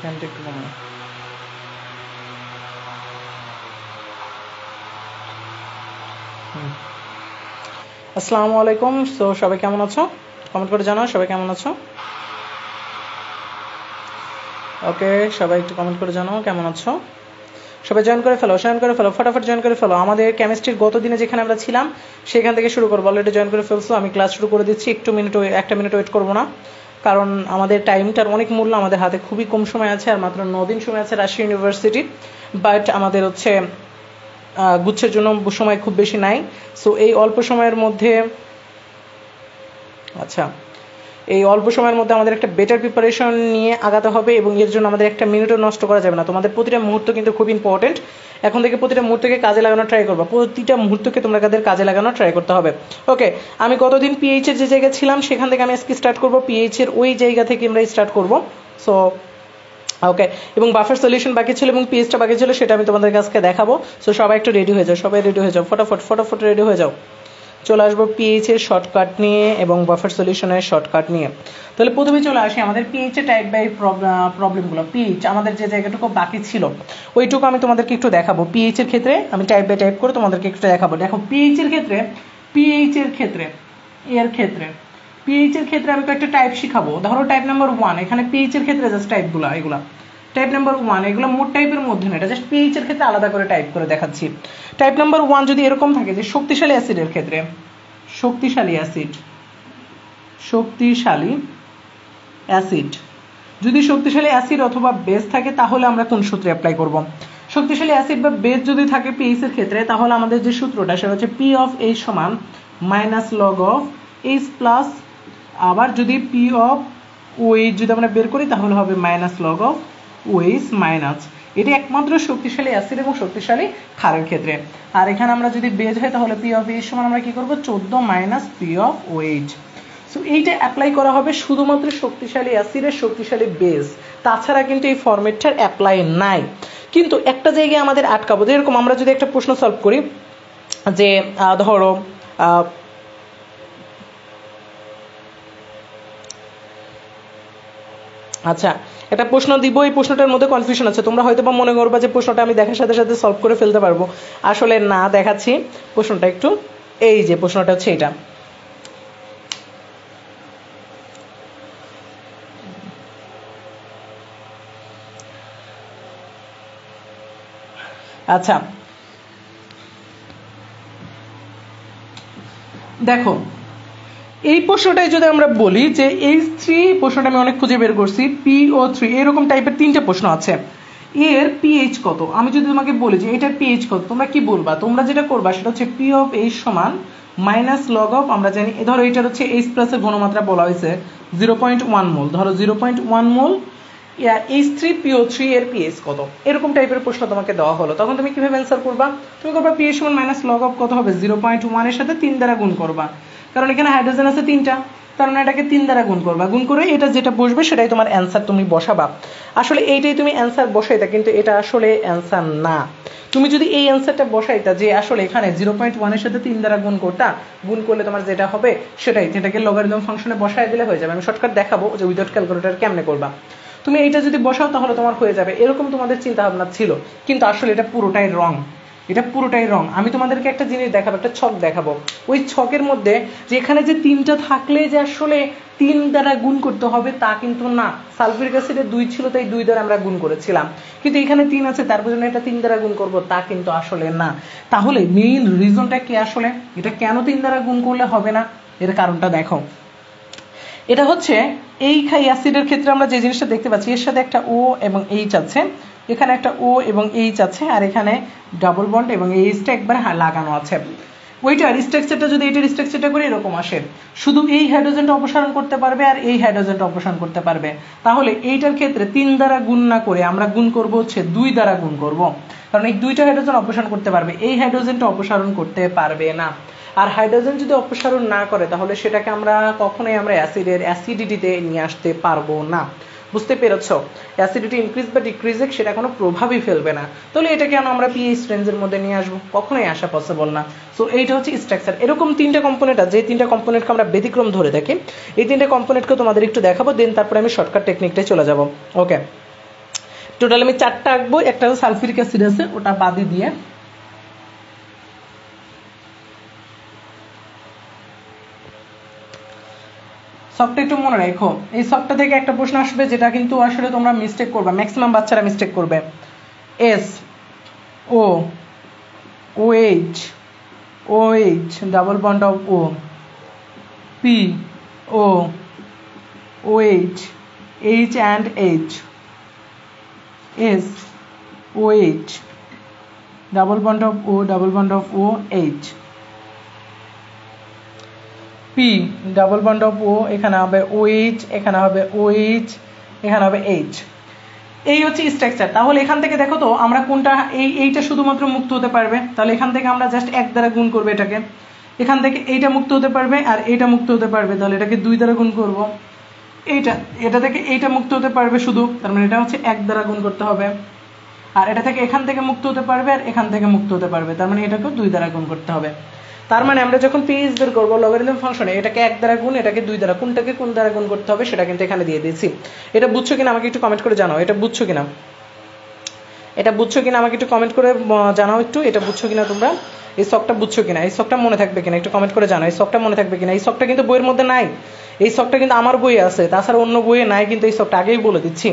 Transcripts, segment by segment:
ফ্যানটা একটু কমানো। আসসালামু আলাইকুম সো সবাই কেমন আছো? কমেন্ট করে জানাও, সবাই কেমন আছো? ওকে সবাই একটু কমেন্ট করে জানাও, কেমন আছো? সবাই জয়েন করে ফেলো জয়েন করে ফেলো, ফটাফট জয়েন করে ফেলো। আমাদের কেমিস্ট্রির গত দিনে যেখানে আমরা ছিলাম, সেখান থেকে শুরু করব। অলরেডি জয়েন করে ফেলছো, আমি ক্লাস শুরু করে দিচ্ছি, একটু মিনিট একটা মিনিট ওয়েট করব না। কারণ আমাদের টাইমটার অনেক মূল্য আমাদের হাতে খুবই কম সময় আছে আর মাত্র দিন সময় আছে রাজশাহী ইউনিভার্সিটি বাট আমাদের হচ্ছে গুচ্ছের জন্য সময় খুব বেশি নাই। সো এই অল্প সময়ের মধ্যে আচ্ছা এই অল্প সময়ের মধ্যে আমাদের একটা বেটার প্রিপারেশন নিয়ে আগাতে হবে এবং এর জন্য আমাদের একটা মিনিটও নষ্ট করা যাবে না। তোমাদের প্রতিটা মুহূর্ত কিন্তু খুব ইম্পর্টেন্ট এখন থেকে প্রতিটা মুহূর্তকে কাজে লাগানো ট্রাই করবা। প্রতিটা মুহূর্তকে তোমরা তাদের কাজে লাগানো ট্রাই করতে হবে? ওকে আমি কতদিন পিএইচ এর যে জায়গায় ছিলাম, সেখান থেকে আমি আজকে স্টার্ট করব। পিএইচ এর ওই জায়গা থেকে আমরা স্টার্ট করব। সো ওকে এবং বাফার সলিউশন বাকি ছিল এবং পিএইচটা বাকি ছিল, সেটা আমি তোমাদের কাছে দেখাবো। সো সবাই একটু রেডি হয়ে যাও, সবাই রেডি হয়ে যাও। ফটাফট ফটাফট রেডি হয়ে যাও। চলে আসব পিএইচ এর শর্টকাট নিয়ে এবং বাফার সলিউশনের শর্টকাট নিয়ে। তাহলে প্রথমে চলে আসি আমাদের পিএইচ এর টাইপ বাই প্রবলেমগুলো পিএইচ আমাদের যে জায়গাটুকু বাকি ছিল, ওইটুকু আমি তোমাদেরকে একটু দেখাবো। পিএইচ এর ক্ষেত্রে আমি টাইপ বাই টাইপ করে তোমাদেরকে একটু দেখাবো। দেখো পিএইচ এর ক্ষেত্রে পিএইচ এর ক্ষেত্রে এর ক্ষেত্রে পিএইচ এর ক্ষেত্রে আমি কয়েকটা টাইপ শিখাবো। ধরো টাইপ নাম্বার ওয়ান এখানে পিএইচ এর ক্ষেত্রে জাস্ট টাইপগুলো এগুলা। টাইপ নাম্বার ওয়ান এগুলো মোট টাইপের মধ্যে না এটা জাস্ট পিএইচ এর ক্ষেত্রে আলাদা করে টাইপ করে দেখাচ্ছি। টাইপ নাম্বার ওয়ান যদি এরকম থাকে যে শক্তিশালী অ্যাসিডের ক্ষেত্রে শক্তিশালী অ্যাসিড। শক্তিশালী অ্যাসিড। যদি শক্তিশালী অ্যাসিড অথবা বেস থাকে, তাহলে আমরা কোন সূত্রে অ্যাপ্লাই করব? শক্তিশালী অ্যাসিড বা বেস যদি থাকে পিএইচ এর ক্ষেত্রে, তাহলে আমাদের যে সূত্রটা, সেটা হচ্ছে পি অফ এইচ সমান minus log of H plus আবার যদি পি অফ ওইচ যদি আমরা বের করি, তাহলে হবে minus log of H minus এটি একমাত্র শক্তিশালী অ্যাসিড এবং শক্তিশালী ক্ষারের ক্ষেত্রে। আর এখানে আমরা যদি বেজ হয়, তাহলে পি অফ এইচ সমান আমরা কি করব? চোদ্দ minus P of H so এইটা অ্যাপ্লাই করা হবে শুধুমাত্র শক্তিশালী অ্যাসিডের শক্তিশালী বেস তাছাড়া কিন্তু এই ফরম্যাটটার অ্যাপ্লাই নাই। কিন্তু একটা জায়গায় আমাদের আটকাবো। যেরকম আমরা যদি একটা প্রশ্ন সলভ করি যে ধরো আচ্ছা একটা প্রশ্ন দিব, এই প্রশ্নটার মধ্যে কনফিউশন আছে। তোমরা হয়তো বা মনে করবা যে প্রশ্নটা আমি দেখার সাথে সাথে সলভ করে ফেলতে পারব। আসলে না, দেখাচ্ছি। প্রশ্নটা একটু, এই যে প্রশ্নটা হচ্ছে এটা। আচ্ছা। দেখো এই প্রশ্নটাই যদি আমরা বলি যে এইচ থ্রি প্রশ্নটা আমি অনেক খুঁজে বের করছি পি ও থ্রি এরকম টাইপের তিনটা প্রশ্ন আছে। এর পিএইচ কত? আমি যদি তোমাকে বলি যে এটার পিএইচ কত, তোমরা কি বলবা? তোমরা যেটা করবা সেটা হচ্ছে পি অফ এইচ সমান মাইনাস লগ অফ আমরা জানি ধরো এটার হচ্ছে এইচ প্লাসের ঘনমাত্রা বলা হয়েছে জিরো পয়েন্ট ওয়ান মোল ধরো zero point one mole H three PO three এর পিএইচ কত? এরকম টাইপের প্রশ্ন তোমাকে দেওয়া হলো। তখন তুমি কীভাবে অ্যান্সার করবা? তুমি করবা পিএইচ সমান মাইনাস লগ অফ কত হবে? জিরো পয়েন্ট ওয়ানের সাথে তিন দ্বারা গুণ করবা। কারণ এখানে হাইড্রোজেন আছে তিনটা। কারণ এটাকে তিন দ্বারা গুণ করবা। গুণ করে এটা যেটা বসবে সেটাই তোমার অ্যান্সার তুমি বসাবা। আসলে এইটাই তুমি অ্যান্সার বসাইতা, কিন্তু এটা আসলে অ্যান্সার না। তুমি যদি এই অ্যান্সারটা বসাইতা যে আসলে এখানে জিরো পয়েন্ট ওয়ানের সাথে তিন দ্বারা গুণ করতা, গুণ করলে তোমার যেটা হবে সেটাই। সেটাকে লগারিদম ফাংশনে বসাই দিলে হয়ে যাবে। আমি শর্টকাট দেখাবো যে উইদাউট ক্যালকুলেটর কেমনে করবা। তুমি এইটা যদি বসাও তাহলে তোমার হয়ে যাবে। এরকম তোমাদের চিন্তা ভাবনা ছিল। কিন্তু আসলে এটা পুরোটাই রং। এটা পুরোটাই রং। আমি তোমাদেরকে একটা জিনিস দেখাবো, একটা ছক দেখাবো। ওই ছকের মধ্যে যে এখানে যে তিনটা থাকলে যে আসলে তিন দ্বারা গুণ করতে হবে তা কিন্তু না। সালফিউরিক অ্যাসিডে দুই ছিল, তাই দুই দ্বারা আমরা গুণ করেছিলাম। কিন্তু এখানে তিন আছে তারপর জন্য এটা তিন দ্বারা গুণ করব, তা কিন্তু আসলে না। তাহলে মেইন রিজনটা কি আসলে? এটা কেন তিন দ্বারা গুণ করলে হবে না? এর কারণটা দেখো। এটা হচ্ছে এই খাই অ্যাসিডের ক্ষেত্রে আমরা যে জিনিসটা দেখতে পাচ্ছি, এর সাথে একটা ও এবং এইচ আছে। এখানে একটা ও এবং এইচ আছে, আর এখানে ডাবল বন্ড এবং এইচটা একবার লাগানো আছে। ওইটার স্ট্রাকচারটা যদি এটার স্ট্রাকচারটা করে এরকম আসে, শুধু এই হাইড্রোজেনটা অপসারণ করতে পারবে আর এই হাইড্রোজেনটা অপসারণ করতে পারবে। তাহলে এইটার ক্ষেত্রে তিন দ্বারা গুণ না করে আমরা গুণ করব হচ্ছে দুই দ্বারা গুণ করব। কারণ এই দুইটা হাইড্রোজেন অপসারণ করতে পারবে, এই হাইড্রোজেনটা অপসারণ করতে পারবে না। আর হাইড্রোজেন যদি অপসারণ না করে, তাহলে সেটাকে আমরা কখনোই আমরা অ্যাসিডের অ্যাসিডিটিতে নিয়ে আসতে পারব না। বুঝতে পেরেছ? অ্যাসিডিটি ইনক্রিজ বা ডিক্রিজে সেটা কোনো প্রভাবই ফেলবে না। তাহলে এটা কেন আমরা পিএইচ রেঞ্জের মধ্যে নিয়ে আসব। কখনোই আসা পসিবল না। সো এইটা হচ্ছে স্ট্রাকচার এরকম তিনটা কম্পোনেন্ট আছে। যে তিনটা কম্পোনেন্টকে আমরা ব্যতিক্রম ধরে থাকি এই তিনটা কম্পোনেন্টকে তোমাদের একটু দেখাবো দেন তারপরে আমি শর্টকাট টেকনিকটাই চলে যাব। ওকে টোটাল আমি চারটা আঁকবো। একটা সালফিউরিক অ্যাসিড আছে, ওটা বাদে দিয়ে সবটা একটু মনে রাখো। এই সবটা থেকে একটা প্রশ্ন আসবে যেটা কিন্তু আসলে তোমরা মিস্টেক করবে। ম্যাক্সিমাম বাচ্চারা মিস্টেক করবে। S O O H O H double bond of O P O O H H and H S O H double bond of O double bond of O H P double bond of O এখানে হবে ও H এখানে হবে ও H এখানে হবে H এই হচ্ছে structure তাহলে এখান থেকে দেখো তো, আমরা কোনটা, এই, এইটা শুধুমাত্র মুক্ত হতে পারবে। তাহলে এখান থেকে আমরা জাস্ট এক দ্বারা গুণ করব এটাকে। এখান থেকে এইটা মুক্ত হতে পারবে আর এইটা মুক্ত হতে পারবে। তাহলে এটাকে দুই দ্বারা গুণ করব। এইটা, এটা থেকে এইটা মুক্ত হতে পারবে শুধু, তার মানে এটা হচ্ছে এক দ্বারা গুণ করতে হবে। আর এটা থেকে এখান থেকে মুক্ত হতে পারবে আর এখান থেকে মুক্ত হতে পারবে, তার মানে এটাকেও দুই দ্বারা গুণ করতে হবে। তার মানে আমরা যখন পিএইচ বের করব লগারিদম ফাংশনে এটাকে এক দ্বারা গুণ, এটাকে দুই দ্বারা, কোনটাকে কোন দ্বারা গুণ করতে হবে সেটা কিন্তু এখানে দিয়ে দিয়েছি। এটা বুঝছ কিনা আমাকে একটু কমেন্ট করে জানাও, এটা বুঝছ কিনা? এটা বুঝছ কিনা আমাকে একটু কমেন্ট করে জানাও একটু, এটা বুঝছ কিনা তোমরা? এই শখটা বুঝছ কিনা? এই শখটা মনে থাকবে কিনা? একটু কমেন্ট করে জানাও, এই শখটা মনে থাকবে কিনা? এই শখটা কিন্তু বইয়ের মধ্যে নাই। এই শখটা কিন্তু আমার বইয়ে আছে, তাছাড়া অন্য বইয়ে নাই কিন্তু এই শখটা আগেই বলে দিচ্ছি।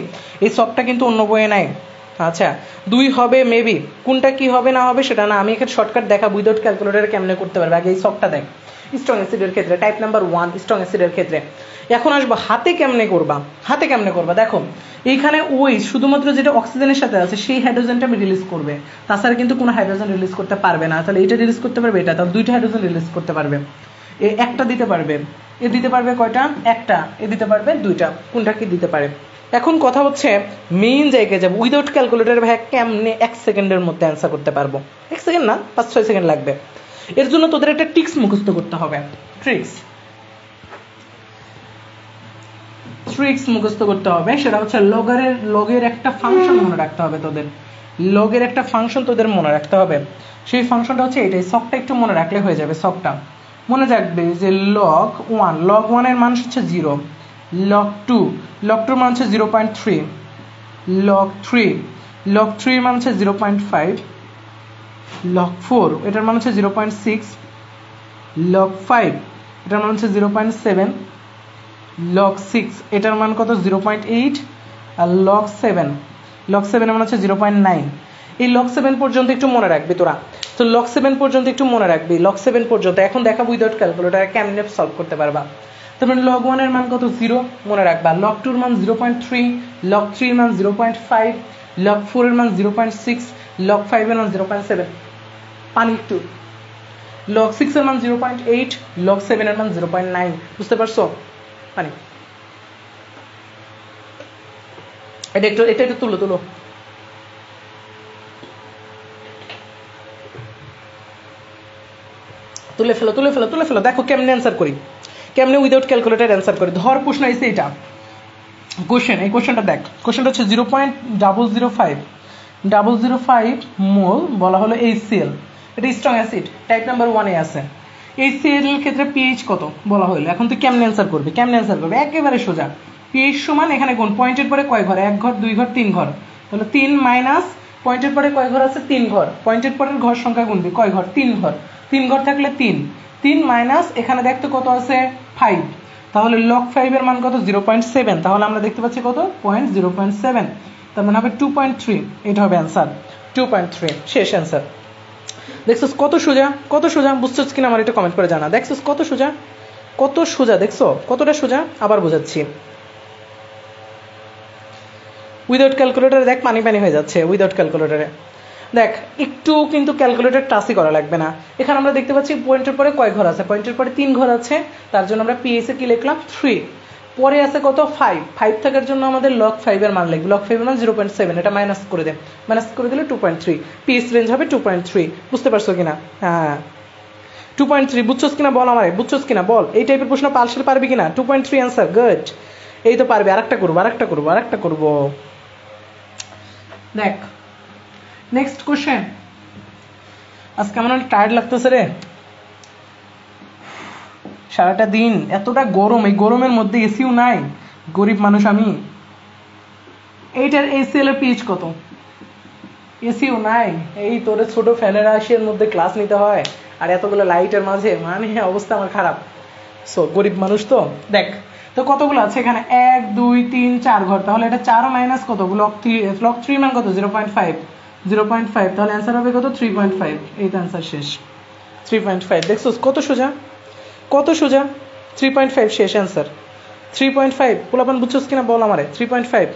এই শখটা কিন্তু অন্য বইয়ে নাই। আচ্ছা দুই হবে মেবি কোনটা কি হবে না হবে সেটা না, আমি এখানে শর্টকাট দেখা উইদাউট ক্যালকুলেটার কেমনে করতে পারবে? আগে এই সবটা দেখ। স্ট্রং অ্যাসিডের ক্ষেত্রে টাইপ নাম্বার ওয়ান স্ট্রং অ্যাসিডের ক্ষেত্রে। এখন আসব, হাতে কেমনে করবা? হাতে কেমনে করবা? দেখো, এইখানে ওই শুধুমাত্র যেটা অক্সিজেনের সাথে আছে, সেই হাইড্রোজেনটা আমি রিলিজ করবে। তাছাড়া কিন্তু কোনো হাইড্রোজেন রিলিজ করতে পারবে না। তাহলে এটা রিলিজ করতে পারবে এটা, তাহলে দুইটা হাইড্রোজেন রিলিজ করতে পারবে। এ একটা দিতে পারবে। এ দিতে পারবে কয়টা? একটা। এ দিতে পারবে দুইটা। কোনটা কি দিতে পারে? এখন কথা হচ্ছে মেইন জায়গায় যাব উইদাউট ক্যালকুলেটর ভাই কেমনে এক সেকেন্ডের মধ্যে অ্যান্সার করতে পারব? এক সেকেন্ড না, পাঁচ, ছয় সেকেন্ড লাগবে। এর জন্য তোদের একটা ট্রিক্স মুখস্থ করতে হবে। ট্রিক্স ট্রিক্স মুখস্থ করতে হবে, সেটা হচ্ছে লগের লগের একটা ফাংশন মনে রাখতে হবে তোদের। লগের একটা ফাংশন তোদের মনে রাখতে হবে। সেই ফাংশনটা হচ্ছে এটাই সকটা একটু মনে রাখলে হয়ে যাবে সকটা মনে রাখবে যে লগ ওয়ান লগ ওয়ানের মান হচ্ছে জিরো লগ টু লগ টুর মান হচ্ছে zero point three log three log থ্রির মান হচ্ছে zero point five log four এটার মান হচ্ছে zero point six log five এটার মান হচ্ছে zero point seven log six এটার মান কত? জিরো পয়েন্ট এইট আর লগ সেভেন লগ সেভেনের মান হচ্ছে জিরো পয়েন্ট নাইন এই লক সেভেন পর্যন্ত একটু মনে রাখবি তোরা। তো লক সেভেন পর্যন্ত একটু মনে রাখবি। লক সেভেন পর্যন্ত। এখন দেখাবো উইদাউট ক্যালকুলেটার কেমনে সলভ করতে পারবা? তারপরে লগ ওয়ানের মান কত? জিরো মনে রাখবা। লগ টুর মান জিরো পয়েন্ট থ্রি লগ থ্রির মান জিরো পয়েন্ট ফাইভ লগ ফোরের মান জিরো পয়েন্ট সিক্স লগ ফাইভের মান জিরো পয়েন্ট সেভেন পানি টু লগ সিক্সের মান জিরো পয়েন্ট এইট লগ সেভেনের মান জিরো পয়েন্ট নাইন বুঝতে পারছ? পানি। এটা একটু এটা একটু তুলো তুলো। তুলে ফেলো তুলে ফেলো তুলে ফেলো। দেখো কেমনে অ্যান্সার করি। কেমনে উইদাউট ক্যালকুলেটার অ্যান্সার করি? ধর প্রশ্ন এসে এটা কোশ্চেন এই কোশ্চেনটা দেখ। কোশ্চেনটা হচ্ছে zero point double zero five double zero five mole বলা হলো এই সেল এটা স্ট্রং অ্যাসিড টাইপ নাম্বার ওয়ানে আছে। এই সিএল ক্ষেত্রে পিএইচ কত? বলা হলো এখন তুই কেমনে অ্যান্সার করবে? কেমনে অ্যান্সার করবে? একেবারে সোজা। পিএইচ সমান এখানে কোন পয়েন্টের পরে কয় ঘর? এক ঘর, দুই ঘর, তিন ঘর। তাহলে তিন মাইনাস পয়েন্টের পরে কয় ঘর আছে? তিন ঘর। পয়েন্টের পরের ঘর সংখ্যা গুনবি কয় ঘর? তিন ঘর। তিন ঘর থাকলে তিন। তিন মাইনাস এখানে দেখতে কত আছে? ফাইভ তাহলে লক ফাইভের মান কত? জিরো পয়েন্ট সেভেন তাহলে আমরা দেখতে পাচ্ছি কত? পয়েন্ট জিরো পয়েন্ট সেভেন তার মানে হবে টু পয়েন্ট থ্রি এটা হবে অ্যান্সার টু পয়েন্ট থ্রি শেষ অ্যান্সার দেখছ কত সোজা? কত সোজা? বুঝছিস কিনা? আমার একটু কমেন্ট করে জানা। দেখছিস কত সোজা? কত সোজা? দেখছ? কতটা সোজা? আবার বোঝাচ্ছি। উইদাউট ক্যালকুলেটারে দেখ, পানি পানি হয়ে যাচ্ছে। উইদাউট ক্যালকুলেটারে দেখ, একটু কিন্তু ক্যালকুলেটর টাচই করা লাগবে না। এখানে আমরা দেখতে পাচ্ছি পয়েন্টের পরে কয় ঘর আছে? পয়েন্টের পরে তিন ঘর আছে, তার জন্য আমরা পিএসে কি লিখলাম? থ্রি পরে আছে কত? ফাইভ ফাইভ থাকার জন্য আমাদের লক ফাইভের মান লাগবে। লক ফাইভের মান জিরো পয়েন্ট সেভেন এটা মাইনাস করে দেন মাইনাস করে দিলে two point three pH range হবে টু পয়েন্ট থ্রি বুঝতে পারছ কিনা? হ্যাঁ। টু পয়েন্ট থ্রি বুঝছোস কিনা? বল আমারে বুঝছোস কিনা? বল। এই টাইপের প্রশ্ন পালসের পারবি কিনা? Two point three answer good এই তো পারবে। আরেকটা করব আরেকটা করব আরেকটা করব। দেখ নেক্সট কোশ্চেন আজকে আমার অনেক টায়ার্ড লাগতেছে রে? সারাটা দিন এতটা গরম, এই গরমের মধ্যে এসিও নাই, গরিব মানুষ আমি। এইটার এসিএল এর পিএইচ কত? এসিও নাই, এই তোর ছোট ফ্যানের রাশিয়ার মধ্যে ক্লাস নিতে হয়, আর এতগুলো লাইটের মাঝে মানে অবস্থা আমার খারাপ। সো গরিব মানুষ তো, দেখ, তো কতগুলো আছে এখানে? এক, দুই, তিন, চার ঘর, তাহলে এটা চার মাইনাস কত? ব্লক থ্রি ব্লক থ্রি মান কত? Zero point five zero point five, তাহলে অ্যান্সার হবে কত? থ্রি পয়েন্ট ফাইভ এই অ্যান্সার শেষ। থ্রি পয়েন্ট ফাইভ দেখছ কত সোজা? কত সোজা? থ্রি পয়েন্ট ফাইভ শেষ অ্যান্সার থ্রি পয়েন্ট ফাইভ পোলাপান বুঝছোস কিনা? বল আমারে। থ্রি পয়েন্ট ফাইভ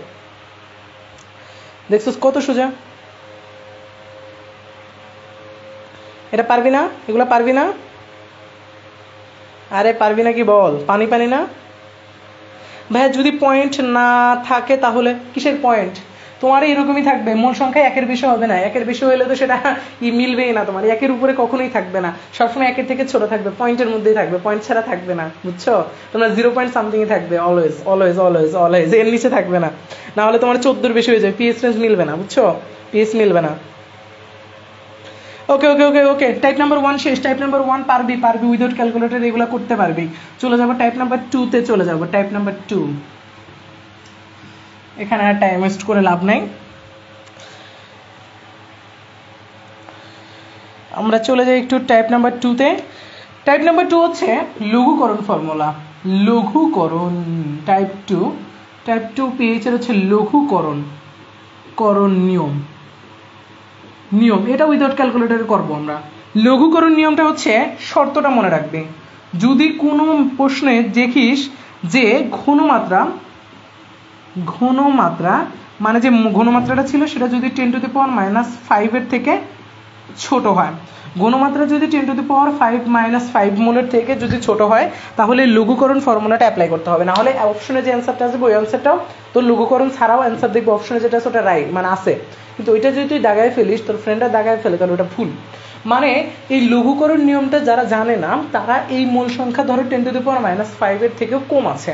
দেখছোস, কত সোজা? এটা পারবি না? এগুলো পারবি না? আরে পারবি না কি বল? পানি পানি না? ভাইয়া যদি পয়েন্ট না থাকে তাহলে? কিসের পয়েন্ট তোমার এরকমই থাকবে। মূল সংখ্যা একের বেশি হবে না। একের বেশি হলে তো সেটা ই মিলবেই না তোমার। একের উপরে কখনোই থাকবে না। সবসময় একের থেকে ছোট থাকবে। পয়েন্টের মধ্যেই থাকবে। পয়েন্ট ছাড়া থাকবে না। বুঝছ? তোমরা জিরো পয়েন্ট সামথিং থাকবে। অলওয়েজ অলওয়েজ অলওয়েজ অলওয়েজ এর নিচে থাকবে না। না হলে তোমার চোদ্দোর বেশি হয়ে যাবে। পিএস রেঞ্জ মিলবে না। বুঝছ? পিএস মিলবে না। Okay okay okay okay type number one শেষ। টাইপ নাম্বার ওয়ান পারবি পারবি। উইদাউট ক্যালকুলেটর এগুলো করতে পারবি। চলে যাব টাইপ নাম্বার টু তে চলে যাব। টাইপ নাম্বার টু এখানে আর টাইম ওয়েস্ট করে লাভ নাই। আমরা চলে যাই একটু টাইপ নাম্বার টুতে টাইপ নাম্বার টু হচ্ছে লঘুকরণ formula লঘুকরণ type two type two pH এর হচ্ছে লঘুকরণ, করণ নিয়ম। নিয়ম, এটা উইদাউট ক্যালকুলেটর করব আমরা। লঘুকরণ নিয়মটা হচ্ছে শর্তটা মনে রাখবে। যদি কোনো প্রশ্নে দেখিস যে ঘনমাত্রা ঘনমাত্রা মানে যে ঘনমাত্রাটা ছিল সেটা যদি ten to the power minus ফাইভের থেকে ছোট হয়। ঘনমাত্রা যদি ten to the power five minus five মোলের থেকে যদি ছোট হয়, তাহলে লঘুকরণ ফর্মুলাটা অ্যাপ্লাই করতে হবে। না হলে অপশনে যে অ্যান্সারটা আসবে, ওই অ্যান্সারটাও তোর লঘুকরণ ছাড়াও অ্যান্সার দেখবে অপশনে যেটা আছে ওটা রাইট মানে আছে। কিন্তু ওইটা যদি তুই দাগায় ফেলিস, তোর ফ্রেন্ডরা দাগায় ফেলে, তাহলে ওটা ভুল। মানে এই লঘুকরণ নিয়মটা যারা জানে না, তারা এই মূল সংখ্যা ধরো ten to the power minus ফাইভের থেকেও কম আছে।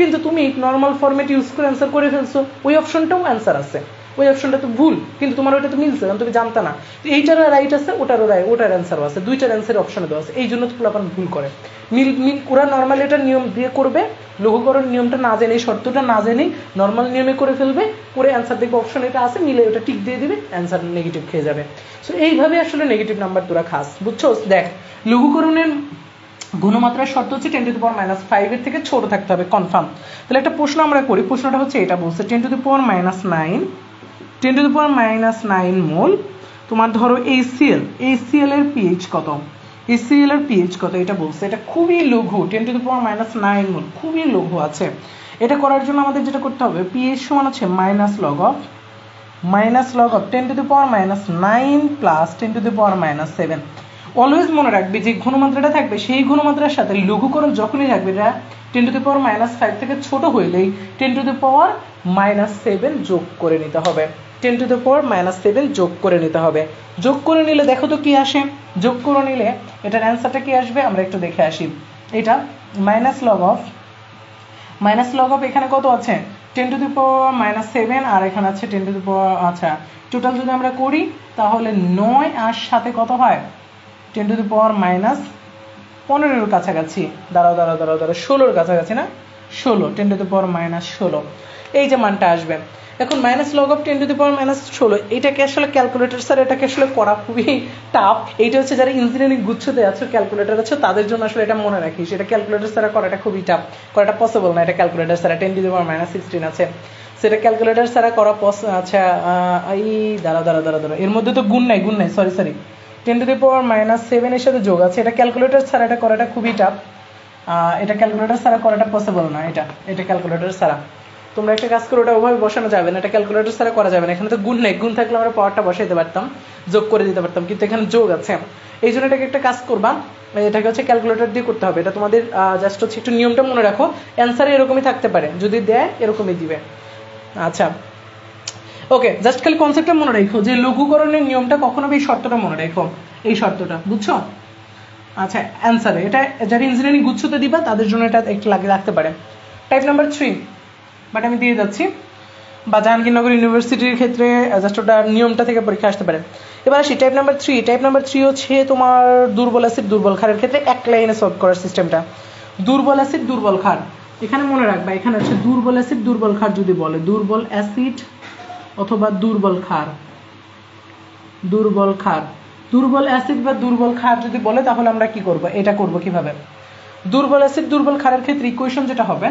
কিন্তু তুমি নর্মাল ফরম্যাট ইউজ করে অ্যান্সার করে ফেলছো। ওই অপশনটাও অ্যান্সার আছে। ওই অপশনটা তো ভুল, কিন্তু তোমার ওইটা তো মিলছে, কারণ তুমি জানতা না। এইটারও রাইট আছে, ওটারও রাইট ওটার অ্যান্সারও আছে, দুইটার অ্যান্সার অপশনে দেওয়া আছে। এই জন্য তো পোলাপান ভুল করে। মিল মিল, ওরা নর্মাল এটা নিয়ম দিয়ে করবে, লঘুকরণ নিয়মটা না জেনে শর্তটা না জেনেই নর্মাল নিয়মে করে ফেলবে, করে অ্যান্সার দেখবে অপশন এটা আছে, মিলে ওটা টিক দিয়ে দিবে অ্যান্সার নেগেটিভ খেয়ে যাবে। সো এইভাবে আসলে নেগেটিভ নাম্বার তোরা খাস, বুঝছ? দেখ, লঘুকরণের ঘনমাত্রার শর্ত হচ্ছে ten to the power minus ফাইভের থেকে ছোট থাকতে হবে কনফার্ম তাহলে একটা প্রশ্ন আমরা করি, প্রশ্নটা হচ্ছে এটা বলছে ten to the power minus nine ten to the power minus nine mole তোমার ধরো এইচসিএল এইচসিএল এর পিএইচ কত? এইচসিএল এর পিএইচ কত? এটা বলছে, এটা খুবই লঘু ten to the power minus nine mole খুবই লঘু আছে। এটা করার জন্য আমাদের যেটা করতে হবে পিএইচ সমান হচ্ছে minus log of minus log of ten to the power minus nine plus ten to the power minus seven always মনে রাখবে যে ঘনমাত্রাটা থাকবে, সেই ঘনমাত্রার সাথে লঘুকরণ যখনই থাকবে, এটা ten to the power minus five থেকে ছোট হইলেই ten to the power minus seven যোগ করে নিতে হবে। Ten to the power minus seven যোগ করে নিতে হবে। যোগ করে নিলে দেখো তো কি আসে? যোগ করে নিলে এটার অ্যান্সারটা কি আসবে? আমরা একটু দেখে আসি। এটা minus log of minus log of এখানে কত আছে? Ten to the power minus seven আর এখানে আছে টেন টু দি পাওয়ার আচ্ছা টোটাল যদি আমরা করি তাহলে নয় আর সাথে কত হয়? Ten to the power minus পনেরোর কাছাকাছি। দাঁড়াও দাঁড়াও দাঁড়াও দাঁড়াও, ষোলোর কাছাকাছি না? ষোলো, ten to the power minus ষোলো। এই যে মানটা আসবে। এখন minus log of ten to the power minus ষোলো, এটাকে আসলে ক্যালকুলেটর স্যার এটাকে আসলে করা খুবই টাফ এইটা হচ্ছে যারা ইঞ্জিনিয়ারিং গুচ্ছতে আছো ক্যালকুলেটর আছে, তাদের জন্য আসলে এটা মনে রাখিস এটা ক্যালকুলেটর ছাড়া করাটা খুবই টাফ করাটা পসিবল না, এটা ক্যালকুলেটর ছাড়া ten to the power minus sixteen আছে। সেটা ক্যালকুলেটর ছাড়া করা পস আচ্ছা এই দাঁড়া দাঁড়া দাঁড়া দাঁড়া এর মধ্যে তো গুণ নাই গুণ নাই sorry sorry ten to the power minus সেভেনের সাথে যোগ আছে, এটা ক্যালকুলেটর ছাড়া এটা করাটা খুবই টাফ এটা ক্যালকুলেটর ছাড়া করাটা পসিবল না এটা এটা ক্যালকুলেটর ছাড়া। তোমরা একটা কাজ করো, ওটা ওভাবে বসানো যাবে না, এটা ক্যালকুলেটর ছাড়া করা যাবে না। এখানে তো গুণ নেই, গুণ থাকলে আমরা পাওয়ারটা বসাইতে পারতাম, যোগ করে দিতে পারতাম, কিন্তু এখানে যোগ আছে। এই জন্য এটাকে একটা কাজ করবা, এটাকে হচ্ছে ক্যালকুলেটর দিয়ে করতে হবে। এটা তোমাদের জাস্ট হচ্ছে একটু নিয়মটা মনে রাখো অ্যান্সার এরকমই থাকতে পারে, যদি দেয় এরকমই দিবে। আচ্ছা। ওকে জাস্ট খালি কনসেপ্টটা মনে রেখো, যে লঘুকরণের নিয়মটা কখনো এই শর্তটা মনে রেখো, এই শর্তটা, বুঝছ? আচ্ছা অ্যান্সারে এটা যারা ইঞ্জিনিয়ারিং গুচ্ছতে দিবা, তাদের জন্য এটা একটু লাগে রাখতে পারে। টাইপ নাম্বার থ্রি বাট আমি দিয়ে যাচ্ছি। বা জাহাঙ্গীরনগর ইউনিভার্সিটির ক্ষেত্রে জাস্ট ওটা নিয়মটা থেকে পরীক্ষা আসতে পারে। এবার আসি type number three type number three হচ্ছে তোমার দুর্বল অ্যাসিড দুর্বল ক্ষারের ক্ষেত্রে এক লাইনে সলভ করার সিস্টেমটা দুর্বল অ্যাসিড দুর্বল ক্ষার। এখানে মনে রাখবা, এখানে হচ্ছে দুর্বল অ্যাসিড দুর্বল ক্ষার যদি বলে, দুর্বল অ্যাসিড অথবা দুর্বল ক্ষার। দুর্বল ক্ষার। দুর্বল অ্যাসিড বা দুর্বল ক্ষার যদি বলে, তাহলে আমরা কি করব? এটা করব কীভাবে? দুর্বল অ্যাসিড, দুর্বল ক্ষারের ক্ষেত্রে ইকুয়েশন যেটা হবে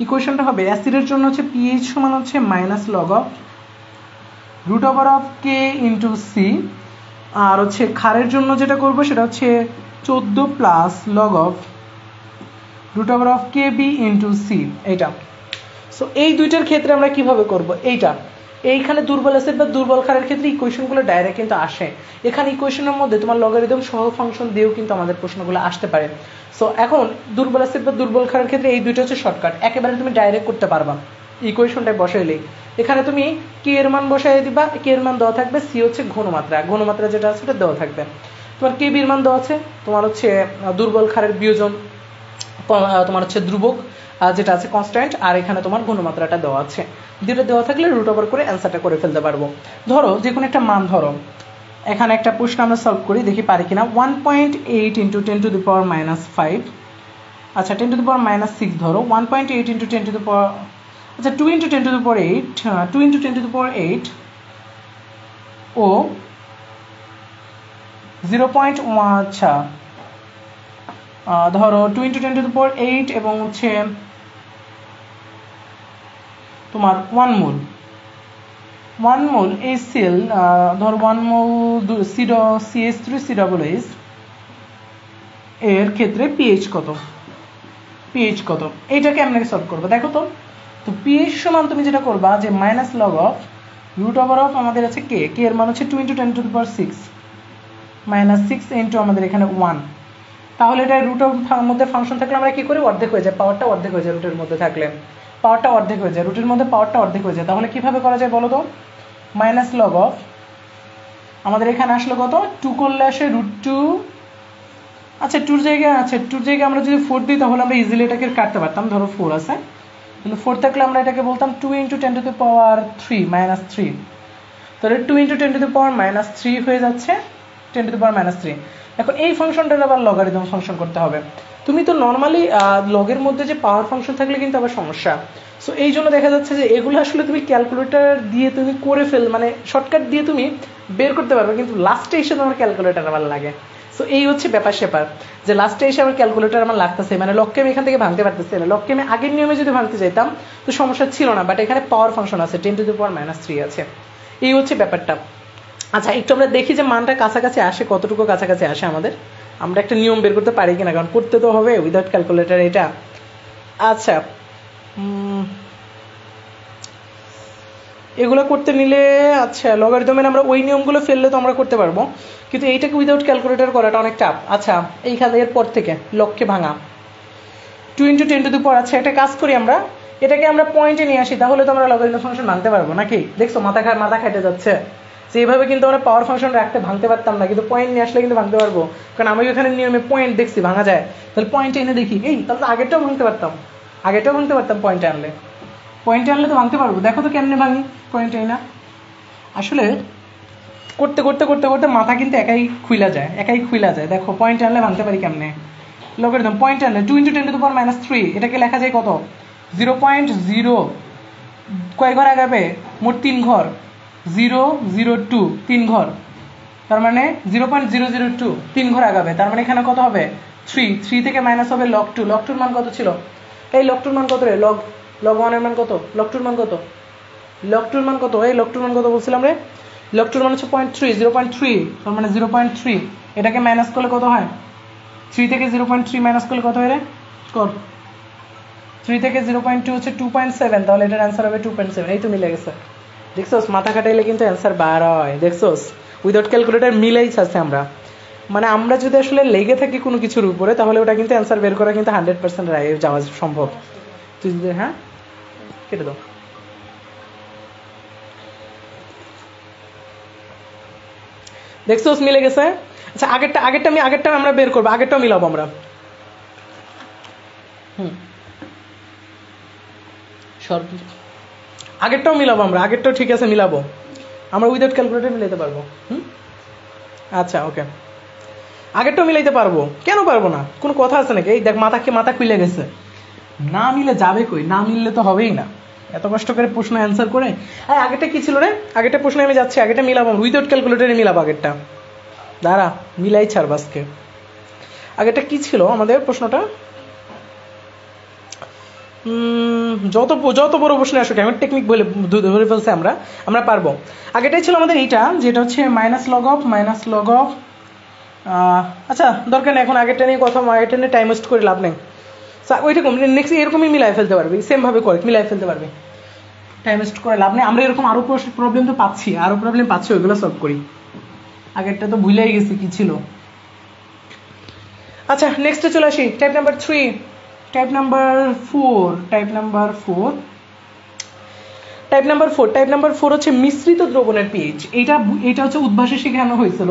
ইকুয়েশনটা হবে অ্যাসিডের জন্য হচ্ছে পিএইচ সমান হচ্ছে minus log of root over of K into C আর হচ্ছে ক্ষারের জন্য যেটা করব সেটা হচ্ছে চোদ্দ plus log of root over of K B into C এইটা। সো এই দুইটার ক্ষেত্রে আমরা কীভাবে করব? এইটা। এইখানে দুর্বল অ্যাসিড বা দুর্বল ক্ষারের ক্ষেত্রে ইকুয়েশনগুলো ডাইরেক্ট কিন্তু আসে। এখানে ইকুয়েশনের মধ্যে তোমার লগারিদম সহ ফাংশন দিয়েও কিন্তু আমাদের প্রশ্নগুলো আসতে পারে। সো এখন দুর্বল অ্যাসিড বা দুর্বল ক্ষারের ক্ষেত্রে এই দুইটা হচ্ছে শর্টকাট একেবারে তুমি ডাইরেক্ট করতে পারবা। ইকুয়েশনটা বসাইলেই। এখানে তুমি কে এর মান বসাই দিবা। কে এর মান দেওয়া থাকবে সি হচ্ছে ঘনমাত্রা। ঘনমাত্রা যেটা আছে সেটা দেওয়া থাকবে। তোমার কে বির মান দেওয়া আছে। তোমার হচ্ছে দুর্বল ক্ষারের বিয়োজন তোমার হচ্ছে ধ্রুবক যেটা আছে কনস্ট্যান্ট আর এখানে তোমার ঘনমাত্রাটা দেওয়া আছে। দুটো দেওয়া থাকলে রুট ওভার করে অ্যান্সারটা করে ফেলতে পারব। ধরো যে কোনো একটা মান ধরো। এখানে একটা প্রশ্ন আমরা সলভ করি, দেখি পারি কিনা। One point eight into ten to the power minus five আচ্ছা ten to the power minus six ধরো। One point eight into ten to the power আচ্ছা two into ten to the power eight two into ten to the power eight O zero point আচ্ছা। ধরো two into ten to the power eight এবং হচ্ছে তোমার one mole one mole এই sell ধর one mole সিডো CS three C double S এর ক্ষেত্রে pH কত? পিএইচ কত? এইটাকে আমরা সলভ করব? দেখো তো তো পিএইচ সমান তুমি যেটা করবা যে minus log of root over of আমাদের আছে কে কে এর মান হচ্ছে two into ten to power six minus six into আমাদের এখানে ওয়ান তাহলে এটা রুট রুটের মধ্যে ফাংশন থাকলে আমরা কি করি? অর্ধেক হয়ে যায় পাওয়ারটা অর্ধেক হয়ে যায় রুটের মধ্যে থাকলে। পাওয়ারটা অর্ধেক হয়ে যায়। রুটের মধ্যে পাওয়ারটা অর্ধেক হয়ে যায়। তাহলে কীভাবে করা যায় বলো তো? মাইনাস লগ অফ আমাদের এখানে আসলো কত? টু করলে আসে রুট টু আচ্ছা টুর জায়গায় আচ্ছা টুর জায়গায় আমরা যদি ফোর দিই, তাহলে আমরা ইজিলি এটাকে কাটতে পারতাম। ধরো ফোর আছে। কিন্তু ফোর থাকলে আমরা এটাকে বলতাম two into ten to the power three minus three তাহলে two into ten to the power minus three হয়ে যাচ্ছে। Ten to the power minus three. এখন এই ফাংশনটার আবার লগারিদম ফাংশন করতে হবে। তুমি তো নর্মালি লগের মধ্যে যে পাওয়ার ফাংশন থাকলে কিন্তু আবার সমস্যা। সো এই জন্য দেখা যাচ্ছে যে এগুলো আসলে তুমি ক্যালকুলেটার দিয়ে তুমি করে ফেল মানে শর্টকাট দিয়ে তুমি বের করতে পারবে, কিন্তু লাস্টে এসে তোমার ক্যালকুলেটার আবার লাগে। সো এই হচ্ছে ব্যাপার স্যাপার, যে লাস্টে এসে আমার ক্যালকুলেটার আমার লাগতেছে মানে লক্ষ্যে আমি এখান থেকে ভাঙতে পারতেছি না। লক্ষ্যে আমি আগের নিয়মে যদি ভাঙতে চাইতাম তো সমস্যা ছিল না বাট এখানে পাওয়ার ফাংশন আছে, ten to the power minus three আছে। এই হচ্ছে ব্যাপারটা। আচ্ছা একটু আমরা দেখি যে মানটা কাছাকাছি আসে, কতটুকু কাছাকাছি আসে আমাদের। আমরা একটা নিয়ম বের করতে পারি কিনা, কারণ করতে তো হবে উইদাউট ক্যালকুলেটার এটা। আচ্ছা এগুলো করতে নিলে আচ্ছা লগারিদমের আমরা ওই নিয়মগুলো ফেললে তো আমরা করতে পারব। কিন্তু এইটাকে উইদাউট ক্যালকুলেটার করাটা অনেক চাপ আচ্ছা এইখানে এরপর থেকে, লক্ষ্যে ভাঙা। Two into ten to the আচ্ছা একটা কাজ করি আমরা। এটাকে আমরা পয়েন্টে নিয়ে আসি, তাহলে তো আমরা লগারিদম ফাংশন মানতে পারব নাকি? দেখছ, মাথা খা মাথা খাইতে যাচ্ছে। তো কিন্তু আমরা পাওয়ার ফাংশন রাখতে ভাঙতে পারতাম না, কিন্তু পয়েন্ট নিয়ে আসলে কিন্তু ভাঙতে পারব। কারণ আমি ওখানে নিয়মে পয়েন্ট দেখছি, ভাঙা যায়। তাহলে পয়েন্টে এনে দেখি, এই, তাহলে তো আগেরটাও ভাঙতে পারতাম। আগেরটাও ভাঙতে পারতাম পয়েন্ট আনলে। পয়েন্টে আনলে তো ভাঙতে পারব। দেখো তো কেমনে ভাঙি পয়েন্টে না? আসলে করতে করতে করতে করতে মাথা কিন্তু একাই খুইলা যায়, একাই খুইলা যায়। দেখো পয়েন্টে আনলে ভাঙতে পারি কেমনে? লগের দাম পয়েন্ট আনলে two into ten to power minus three এটাকে লেখা যায় কত? জিরো পয়েন্ট জিরো কয় ঘর আগাবে? মোট তিন ঘর। জিরো জিরো টু, তিন ঘর। তার মানে zero point zero zero two, তিন ঘর আগাবে। তার মানে এখানে কত হবে? থ্রি। থ্রি থেকে মাইনাস হবে লক টু লক টুর মান কত ছিল? এই লক টুর মান কত রে? লগ লগ ওয়ানের মান কত? লক টুর মান কত? লক টুর মান কত? এই লক টুর মান কত বলছিলাম রে? লক টুর মান হচ্ছে point three zero point three তার মানে জিরো পয়েন্ট থ্রি এটাকে মাইনাস করলে কত হয়? থ্রি থেকে জিরো পয়েন্ট থ্রি মাইনাস করলে কত হয় রে? কর। থ্রি থেকে জিরো পয়েন্ট টু হচ্ছে টু পয়েন্ট সেভেন তাহলে এটার অ্যান্সার হবে টু পয়েন্ট সেভেন এই তো মিলে গেছে। দেখছোস, মাথা খাটাইলে কিন্তু অ্যান্সার বার হয়। দেখছোস উইদাউট ক্যালকুলেটার মিলেই আছে আমরা। মানে আমরা যদি আসলে লেগে থাকি কোনো কিছুর উপরে, তাহলে ওটা কিন্তু অ্যান্সার বের করা কিন্তু হান্ড্রেড পার্সেন্ট যাওয়া সম্ভব। তুই যদি হ্যাঁ? কেটে দাও। দেখছোস, মিলে গেছে? আচ্ছা আগেরটা আগেরটা আমি, আগেরটা আমরা বের করব, আগেরটাও মিলাবো আমরা। হুম। সর্ব আগেরটাও মিলাবো আমরা, আগেরটাও ঠিক আছে, মিলাবো। আমরা উইদাউট ক্যালকুলেটর মিলাইতে পারব। হুম? আচ্ছা ওকে আগেরটাও মিলাইতে পারব। কেন পারব না? কোনো কথা আছে নাকি? এই দেখ, মাথা মাথাকে মাথা খুলে গেছে। না মিলে যাবে কই? না মিললে তো হবেই না। এত কষ্ট করে প্রশ্ন অ্যান্সার করে। হ্যাঁ আগেরটা কি ছিল রে? আগেরটা প্রশ্ন আমি যাচ্ছি, আগেরটা মিলাবো উইদাউট ক্যালকুলেটারে মিলাবো আগেরটা। দাঁড়া, মিলাই ছাড় বাসকে আগেরটা কি ছিল আমাদের প্রশ্নটা? যত যত বড় প্রশ্ন আসুক আমি টেকনিক বলে ধরে ফেলছে আমরা আমরা পারব। আগেটাই ছিল আমাদের এইটা, যেটা হচ্ছে minus log of minus log of আচ্ছা দরকার নেই, এখন আগেরটা নিয়ে কথা, আগেরটা নিয়ে টাইম ওয়েস্ট করে লাভ নেই। ওইরকম নেক্সট এরকমই মিলাই ফেলতে পারবি সেমভাবে করে মিলাই ফেলতে পারবি। টাইম ওয়েস্ট করে লাভ নেই, আমরা এরকম আরও প্রবলেম তো পাচ্ছি আরও প্রবলেম পাচ্ছি, ওইগুলো সলভ করি। আগেরটা তো ভুলেই গেছি, কি ছিল? আচ্ছা নেক্সটে চলে আসি type number three type number four type number four type number four type number four হচ্ছে মিশ্রিত দ্রবণের পিএইচ এটা এটা হচ্ছে উদ্ভাসে শেখানো হয়েছিল।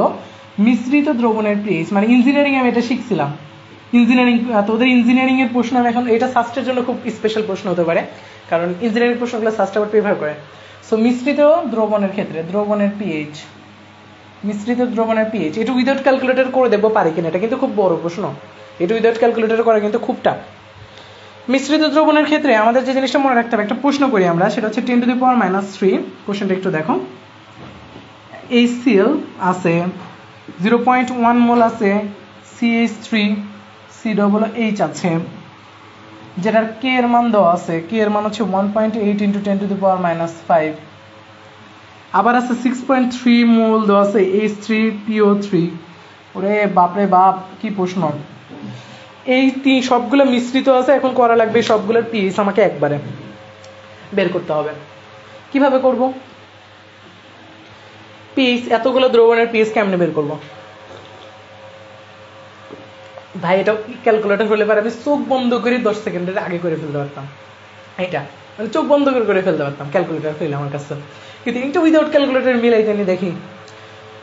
মিশ্রিত দ্রবণের পিএইচ মানে ইঞ্জিনিয়ারিং আমি এটা শিখছিলাম। ইঞ্জিনিয়ারিং তোদের ইঞ্জিনিয়ারিং এর প্রশ্ন এখন এটা সাস্টের জন্য খুব স্পেশাল প্রশ্ন হতে পারে, কারণ ইঞ্জিনিয়ারিং প্রশ্নগুলো সাস্ট আবার প্রিফার করে। সো মিশ্রিত দ্রবণের ক্ষেত্রে, দ্রবণের পিএইচ মিশ্রিত দ্রবণের পিএইচ এটা উইদাউট ক্যালকুলেটর করে দেখব পারি কিনা, এটা কিন্তু খুব বড় প্রশ্ন। এটা উইদাউট ক্যালকুলেটর করা কিন্তু খুব টাফ মিশ্রিত দ্রবণের ক্ষেত্রে আমাদের যে জিনিসটা মনে রাখতে হবে, একটা প্রশ্ন করি আমরা, সেটা হচ্ছে ten to the power minus three কোশ্চেনটা একটু দেখো। এই সিএল আছে জিরো পয়েন্ট ওয়ান মোল আছে CH three C double H আছে, যেটার কে এর মান দেওয়া আছে। কে এর মান হচ্ছে one point eight into ten to the power minus five আবার আছে সিক্স পয়েন্ট থ্রি মোল দেওয়া আছে এইচ থ্রি পিও থ্রি ওরে বাপরে বাপ, কি প্রশ্ন। এই তিন সবগুলো মিশ্রিত আছে, এখন করা লাগবে সবগুলোর পিস আমাকে একবারে। বের করতে হবে। কীভাবে করব? পিস এতগুলো দ্রবণের পিস কেমনে বের করব? ভাই এটা ক্যালকুলেটর হলে পারে। আমি চোখ বন্ধ করে, দশ সেকেন্ডের আগে করে ফেলতে পারতাম। এটা মানে চোখ বন্ধ করে করে ফেলতে পারতাম। ক্যালকুলেটর ফেলে আমার কাছে। কিন্তু এটা উইদাউট ক্যালকুলেটর মিলাই জানি দেখি।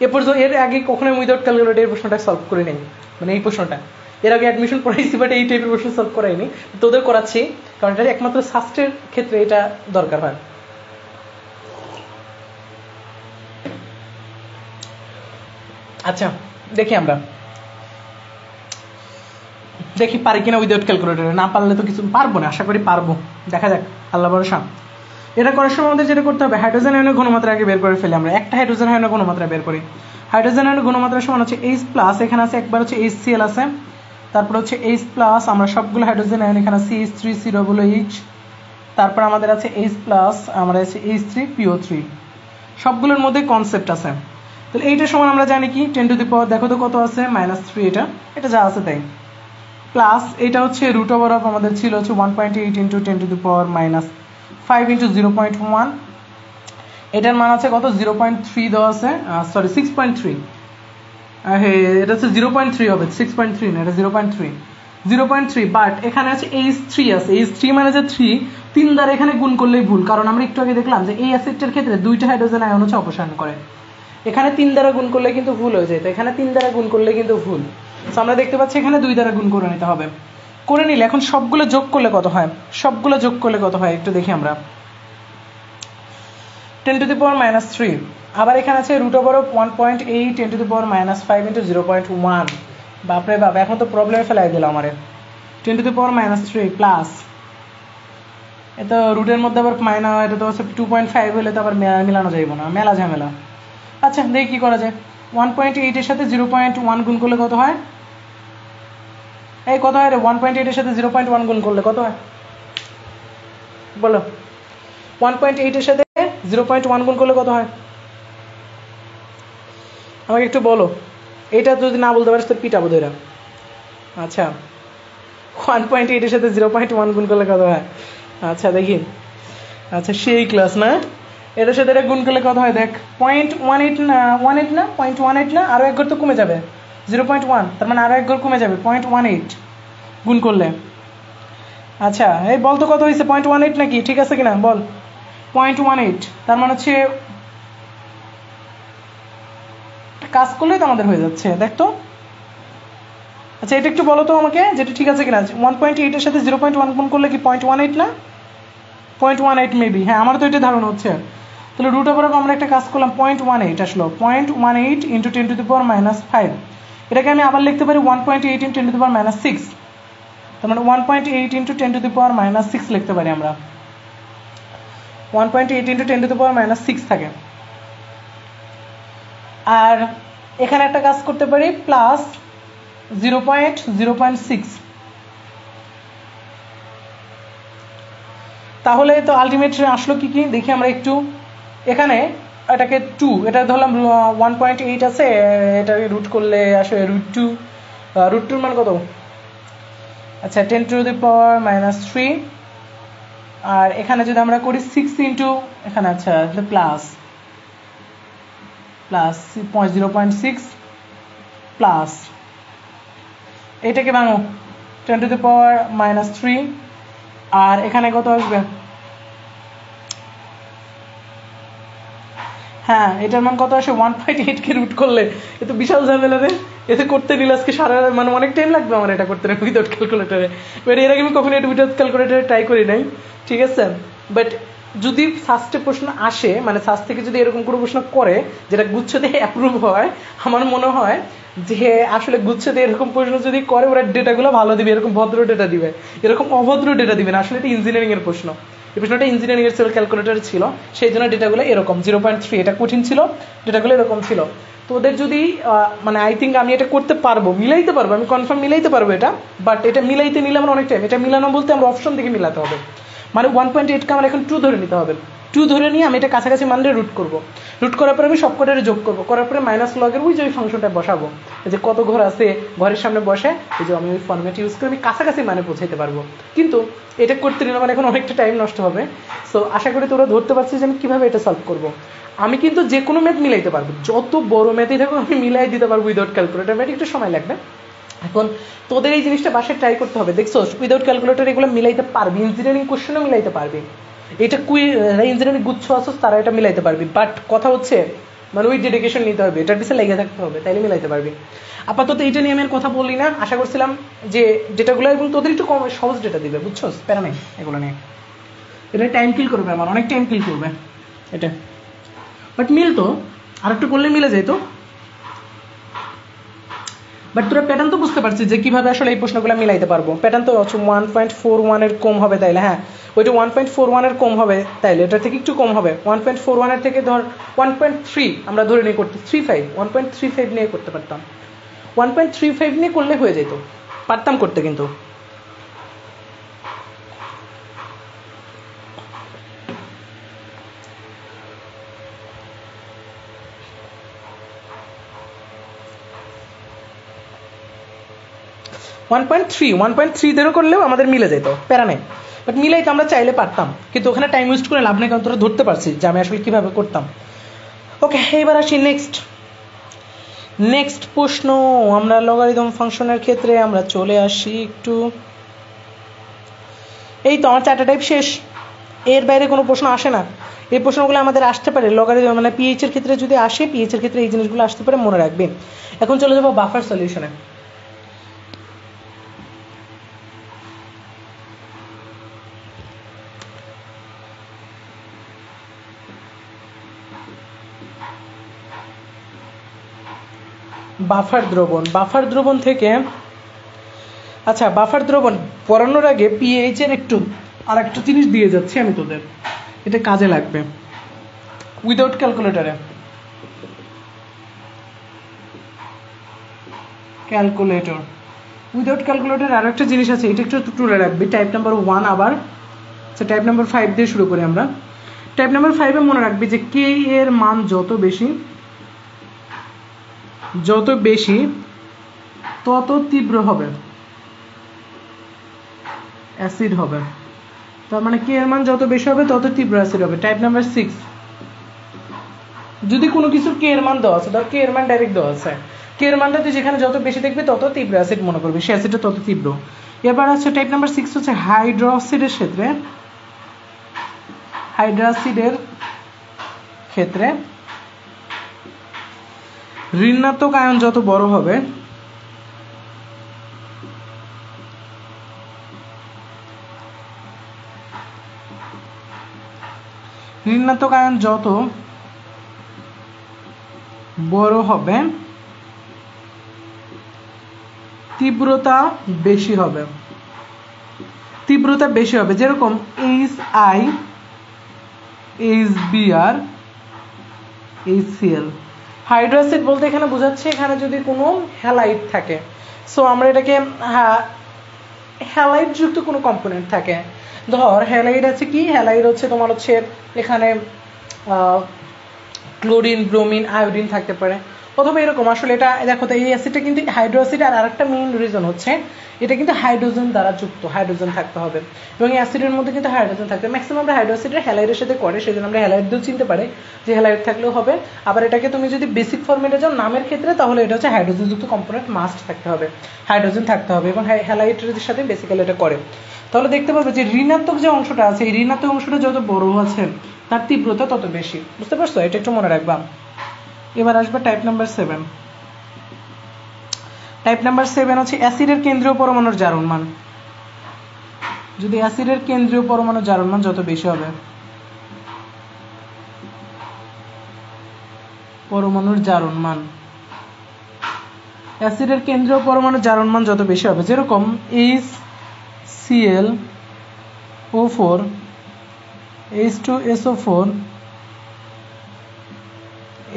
এ পর্যন্ত এর আগে কখনোই উইদাউট ক্যালকুলেটর এই প্রশ্নটা সলভ করে নেই। মানে এই প্রশ্নটা। এর আগে অ্যাডমিশন পড়াইছি বাট এই টাইপের প্রশ্ন সলভ করাইনি। তোদের করাচ্ছি, কারণ এটা একমাত্র শাস্ত্রের ক্ষেত্রে এটা দরকার হয়। আচ্ছা দেখি আমরা। দেখি পারি কিনা উইদাউট ক্যালকুলেটর না পারলে তো কিছু পারব না, আশা করি পারব। দেখা যাক, আল্লাহ ভরসা। এটা করার সময় আমাদের যেটা করতে হবে হাইড্রোজেন আয়নের ঘনমাত্রা আগে বের করে ফেলি আমরা। একটা হাইড্রোজেন আয়নের ঘনমাত্রা বের করি। হাইড্রোজেন আয়নের ঘনমাত্রা সমান হচ্ছে এইচ প্লাস এখানে আছে একবার হচ্ছে এইচ সিএল আছে। তারপর হচ্ছে এইচ প্লাস আমরা সবগুলো হাইড্রোজেন আয়ন এখানে C H three C double H তারপর আমাদের আছে এইচ প্লাস আমরা আছে এইচ থ্রি পিও থ্রি সবগুলোর মধ্যে কনসেপ্ট আছে। তাহলে এইটার সমান আমরা জানি কি? টেন টু দি পাওয়ার দেখো তো কত আছে? মাইনাস থ্রি এটা। এটা যা আছে তাই। প্লাস এটা হচ্ছে রুট ওভার অফ আমাদের ছিল হচ্ছে one point eight into ten to the power minus five into zero point one এটার মান আছে কত? জিরো পয়েন্ট থ্রি দেওয়া আছে সরি সিক্স পয়েন্ট থ্রি এটা হচ্ছে জিরো পয়েন্ট থ্রি হবে সিক্স পয়েন্ট থ্রি না, এটা zero point three zero point three but এখানে আছে এইচ থ্রি আছে। এইচ থ্রি মানে যে থ্রি তিন দ্বারা এখানে গুণ করলেই ভুল, কারণ আমরা একটু আগে দেখলাম যে এই অ্যাসিডটার ক্ষেত্রে দুইটা হাইড্রোজেন আয়ন হচ্ছে অপসারণ করে। এখানে তিন দ্বারা গুণ করলে কিন্তু ভুল হয়ে যায়, তো এখানে তিন দ্বারা গুণ করলে কিন্তু ভুল। তো আমরা দেখতে পাচ্ছি এখানে দুই দ্বারা গুণ করে নিতে হবে। করে নিলে এখন সবগুলো যোগ করলে কত হয়? সবগুলো যোগ করলে কত হয়? একটু দেখি আমরা। Ten to the power minus three আবার এখানে আছে root over of one point eight ten to the power minus five into zero point one বাপরে বাপ, এখন তো প্রবলেমে ফেলাই দিল আমার। Ten to the power minus three plus এতো রুটের মধ্যে আবার মাইনা এটা তো হচ্ছে টু পয়েন্ট ফাইভ হলে তো আবার মেলানো যাইব না, মেলা ঝামেলা। আচ্ছা দেখি কী করা যায়। ওয়ান পয়েন্ট এইটের সাথে জিরো পয়েন্ট ওয়ান গুণ করলে কত হয়? এই কত হয় রে? ওয়ান পয়েন্ট এইটের সাথে জিরো পয়েন্ট ওয়ান গুণ করলে কত হয়? বলো। ওয়ান পয়েন্ট এইটের সাথে জিরো পয়েন্ট ওয়ান গুণ করলে কত হয়? আমাকে একটু বলো, এটা যদি না বলতে পারিস তো পিটাবো ধরে আচ্ছা ওয়ান পয়েন্ট এইটের সাথে জিরো পয়েন্ট ওয়ান গুণ করলে কত হয়? আচ্ছা দেখি। আচ্ছা সেই ক্লাস না? এটার সাথে এটা গুণ করলে কত হয়? দেখ পয়েন্ট ওয়ান এইট না ওয়ান এইট না? পয়েন্ট ওয়ান এইট না? আরও এক ঘর তো কমে যাবে। জিরো পয়েন্ট ওয়ান তার মানে আরও এক ঘর কমে যাবে পয়েন্ট ওয়ান এইট গুণ করলে। আচ্ছা এই বল তো কত হয়েছে? পয়েন্ট ওয়ান এইট নাকি? ঠিক আছে কিনা? বল। পয়েন্ট ওয়ান এইট তার মানে হচ্ছে কাজ করলেই তো আমাদের হয়ে যাচ্ছে, দেখ তো। আচ্ছা এটা একটু বলো তো আমাকে, যেটা ঠিক আছে কিনা? ওয়ান পয়েন্ট এইটের সাথে জিরো পয়েন্ট ওয়ান গুণ করলে কি পয়েন্ট ওয়ান এইট না? পয়েন্ট ওয়ান এইট মেবি হ্যাঁ আমার তো এটা ধারণা হচ্ছে। তাহলে রুট ওভার আমরা একটা কাজ করলাম পয়েন্ট ওয়ান এইট আসলো। Point one eight into ten to the power minus five এটাকে আমি আবার লিখতে পারি one point eight into ten to the power minus six তার মানে one point eight into ten to the power minus six লিখতে পারি আমরা। One point eight into ten to the power minus six থাকে। আর এখানে একটা কাজ করতে পারি plus zero point zero point six তাহলে তো আলটিমেট আসলো কি কি? দেখি আমরা একটু। এখানে এটাকে টু এটা ধরলাম ওয়ান পয়েন্ট এইট আছে এটাকে রুট করলে আসলে রুট টু রুট টুর মান কত? আচ্ছা ten to the power minus three আর এখানে যদি আমরা করি সিক্স ইন্টু এখানে আচ্ছা plus plus zero point six plus. এটাকে ভাঙো ten to the power minus three আর এখানে কত আসবে? হ্যাঁ এটার মান কত আসে? ওয়ান পয়েন্ট এইট কে রুট করলে। এ তো বিশাল ঝামেলা রে। এতে করতে নিলে আজকে সারা মানে অনেক টাইম লাগবে আমার এটা করতে উইদাউট ক্যালকুলেটারে এর আগে আমি কখনো এটা উইদাউট ক্যালকুলেটারে ট্রাই করি নাই। ঠিক আছে? বাট যদি ফার্স্টে প্রশ্ন আসে মানে ফার্স্ট থেকে যদি এরকম কোনো প্রশ্ন করে, যেটা গুচ্ছ দিয়ে অ্যাপ্রুভ হয়, আমার মনে হয় যে আসলে গুচ্ছ দিয়ে এরকম প্রশ্ন যদি করে, ওরা ডেটাগুলো ভালো দিবে, এরকম ভদ্র ডেটা দিবে। এরকম অভদ্র ডেটা দিবে না, আসলে এটা ইঞ্জিনিয়ারিং এর প্রশ্ন। এই প্রশ্নটা ইঞ্জিনিয়ারিং এর ছিল ক্যালকুলেটর ছিল, সেই জন্য ডেটাগুলো এরকম জিরো পয়েন্ট থ্রি এটা কঠিন ছিল, ডেটাগুলো এরকম ছিল। তো ওদের যদি মানে আই থিঙ্ক আমি এটা করতে পারব, মিলাইতে পারব, আমি কনফার্ম মিলাইতে পারব এটা বাট এটা মিলাইতে নিলে আমার অনেক টাইম এটা মিলানো বলতে আমরা অপশন থেকে মিলাতে হবে। মানে ওয়ান পয়েন্ট এইটকে আমার এখন টু ধরে নিতে হবে। টু ধরে নিয়ে আমি এটা কাছাকাছি মানলে রুট করব। রুট করার পরে আমি সব সবকটারে যোগ করব। করার পরে মাইনাস লগের ওই যে ওই ফাংশনটা বসাবো। যে কত ঘর আছে, ঘরের সামনে বসে, এই যে আমি ওই ফর্মেট ইউজ করে আমি কাছাকাছি মানে পৌঁছাইতে পারব। কিন্তু এটা করতে নিলে আমার এখন অনেকটা টাইম নষ্ট হবে। সো আশা করি তোরা ধরতে পারছিস যে আমি কীভাবে এটা সলভ করব। আমি কিন্তু যে কোনো ম্যাথ মিলাইতে পারব। যত বড় ম্যাথই থাকুক, আমি মিলাই দিতে পারব উইদাউট ক্যালকুলেটার ম্যাথ একটু সময় লাগবে। এখন তোদের এই জিনিসটা বাসায় ট্রাই করতে হবে। দেখছ উইদাউট ক্যালকুলেটর এগুলো মিলাইতে পারবি ইঞ্জিনিয়ারিং কোশ্চেনও মিলাইতে পারবি। এটা কুই ইঞ্জিনিয়ারিং গুচ্ছ আসো তারা এটা মিলাইতে পারবি। বাট কথা হচ্ছে মানে ওই ডেডিকেশন নিতে হবে এটার পিছনে লেগে থাকতে হবে, তাইলে মিলাইতে পারবি। আপাতত এইটা নিয়ে আমি আর কথা বললি না। আশা করছিলাম যে ডেটাগুলো এগুলো তোদের একটু কম সহজ ডেটা দিবে বুঝছ প্যারা নেই এগুলো নিয়ে। এটা টাইম কিল করবে আমার, অনেক টাইম কিল করবে। এটা। বাট মিল তো আর একটু করলে মিলে যেত। বাট তোরা প্যাটার্ন তো বুঝতে পারছিস যে কীভাবে আসলে এই প্রশ্নগুলো মিলাইতে পারব। প্যাটার্ন তো ওয়ান পয়েন্ট ফোর ওয়ানের কম হবে তাইলে হ্যাঁ? ওইটা ওয়ান পয়েন্ট ফোর ওয়ানের কম হবে তাইলে এটা থেকে একটু কম হবে। ওয়ান পয়েন্ট ফোর ওয়ানের থেকে ধর ওয়ান পয়েন্ট থ্রি আমরা ধরে নিয়ে করতে three five one point three five নিয়ে করতে পারতাম। ওয়ান পয়েন্ট থ্রি ফাইভ নিয়ে করলে হয়ে যেত। পারতাম করতে কিন্তু। One point three one point three দেরও করলেও আমাদের মিলে যেত, প্যারা নেই। বাট মিলাই তো আমরা চাইলে পারতাম, কিন্তু ওখানে টাইম ওয়েস্ট করে লাভ নেই, কারণ তোরা ধরতে পারছি যে আমি আসলে কীভাবে করতাম। ওকে এবার আসি নেক্সট নেক্সট প্রশ্ন, আমরা লগারিদম ফাংশনের ক্ষেত্রে আমরা চলে আসি একটু। এই তো আমার চারটা টাইপ শেষ। এর বাইরে কোনো প্রশ্ন আসে না। এই প্রশ্নগুলো আমাদের আসতে পারে লগারিদম মানে পিএইচ এর ক্ষেত্রে যদি আসে পিএইচ এর ক্ষেত্রে এই জিনিসগুলো আসতে পারে, মনে রাখবে। এখন চলে যাব বাফার সলিউশনে বাফার দ্রবণ। বাফার দ্রবণ থেকে আচ্ছা বাফার দ্রবণ পড়ানোর আগে পিএইচ এর একটু আর একটা জিনিস দিয়ে যাচ্ছি আমি তোদের। এটা কাজে লাগবে। উইদাউট ক্যালকুলেটারে ক্যালকুলেটর উইদাউট ক্যালকুলেটর আরও একটা জিনিস আছে, এটা একটু তুলে রাখবি। টাইপ নাম্বার ওয়ান আবার। আচ্ছা টাইপ নাম্বার ফাইভ দিয়ে শুরু করি আমরা। টাইপ নাম্বার ফাইভে মনে রাখবি যে কে এর মান যত বেশি যত বেশি, তত তীব্র হবে। অ্যাসিড হবে। তার মানে কে এর মান যত বেশি হবে, তত তীব্র অ্যাসিড হবে। Type number six. যদি কোনো কিছুর কে এর মান দেওয়া আছে, ধর কে এর মান ডাইরেক্ট দেওয়া আছে, কে এর মানটা তুই যেখানে যত বেশি দেখবি, তত তীব্র অ্যাসিড মনে করবি। সে অ্যাসিডটা তত তীব্র। এবার আছে টাইপ নাম্বার সিক্স হচ্ছে হাইড্রোক্সিডের ক্ষেত্রে। হাইড্রোক্সিডের ক্ষেত্রে ঋণাত্মক আয়ন যত বড় হবে, ঋণাত্মক আয়ন যত বড় হবে, তীব্রতা বেশি হবে। তীব্রতা বেশি হবে, যেরকম H I H Br HCl hydracid বলতে এখানে বোঝাচ্ছে এখানে যদি কোনো হ্যালাইট থাকে। সো আমরা এটাকে হ্যালাইট যুক্ত কোনো কম্পোনেন্ট থাকে। ধর, হ্যালাইড আছে কি? হ্যালাইড হচ্ছে তোমার হচ্ছে এখানে ক্লোরিন, ব্রোমিন, আয়োডিন থাকতে পারে। অথবা এরকম, আসলে এটা, দেখো তো, এই অ্যাসিডটা কিন্তু হাইড্রো অ্যাসিড আর আরেকটা মেইন রিজন হচ্ছে, এটা কিন্তু হাইড্রোজেন দ্বারা যুক্ত হাইড্রোজেন থাকতে হবে। এবং এই অ্যাসিডের মধ্যে কিন্তু হাইড্রোজেন থাকবে ম্যাক্সিমাম আমরা হাইড্রো অ্যাসিডের হ্যালাইডের সাথে করে, সেজন্য আমরা হ্যালাইড দিয়েও চিনতে পারি যে হ্যালাইড থাকলেও হবে। আবার এটাকে তুমি যদি বেসিক ফর্মেটে যাও, নামের ক্ষেত্রে, তাহলে এটা হচ্ছে হাইড্রোজেন যুক্ত কম্পোনেন্ট মাস্ট থাকতে হবে। হাইড্রোজেন থাকতে হবে এবং হ্যালাইটের সাথে বেসিক্যালি এটা করে। তাহলে দেখতে পাবে যে ঋণাত্মক যে অংশটা আছে, এই ঋণাত্মক অংশটা যত বড় আছে তার তীব্রতা তত বেশি। বুঝতে পারছ? এটা একটু মনে রাখবা। এবার আসবে type number seven type number seven হচ্ছে অ্যাসিডের কেন্দ্রীয় পরমাণুর জারণ মান যদি অ্যাসিডের কেন্দ্রীয় পরমাণুর জারণ মান যত বেশি হবে, পরমাণুর জারণ মান অ্যাসিডের কেন্দ্রীয় পরমাণুর জারণ মান যত বেশি হবে, যেরকম H Cl O four H two SO four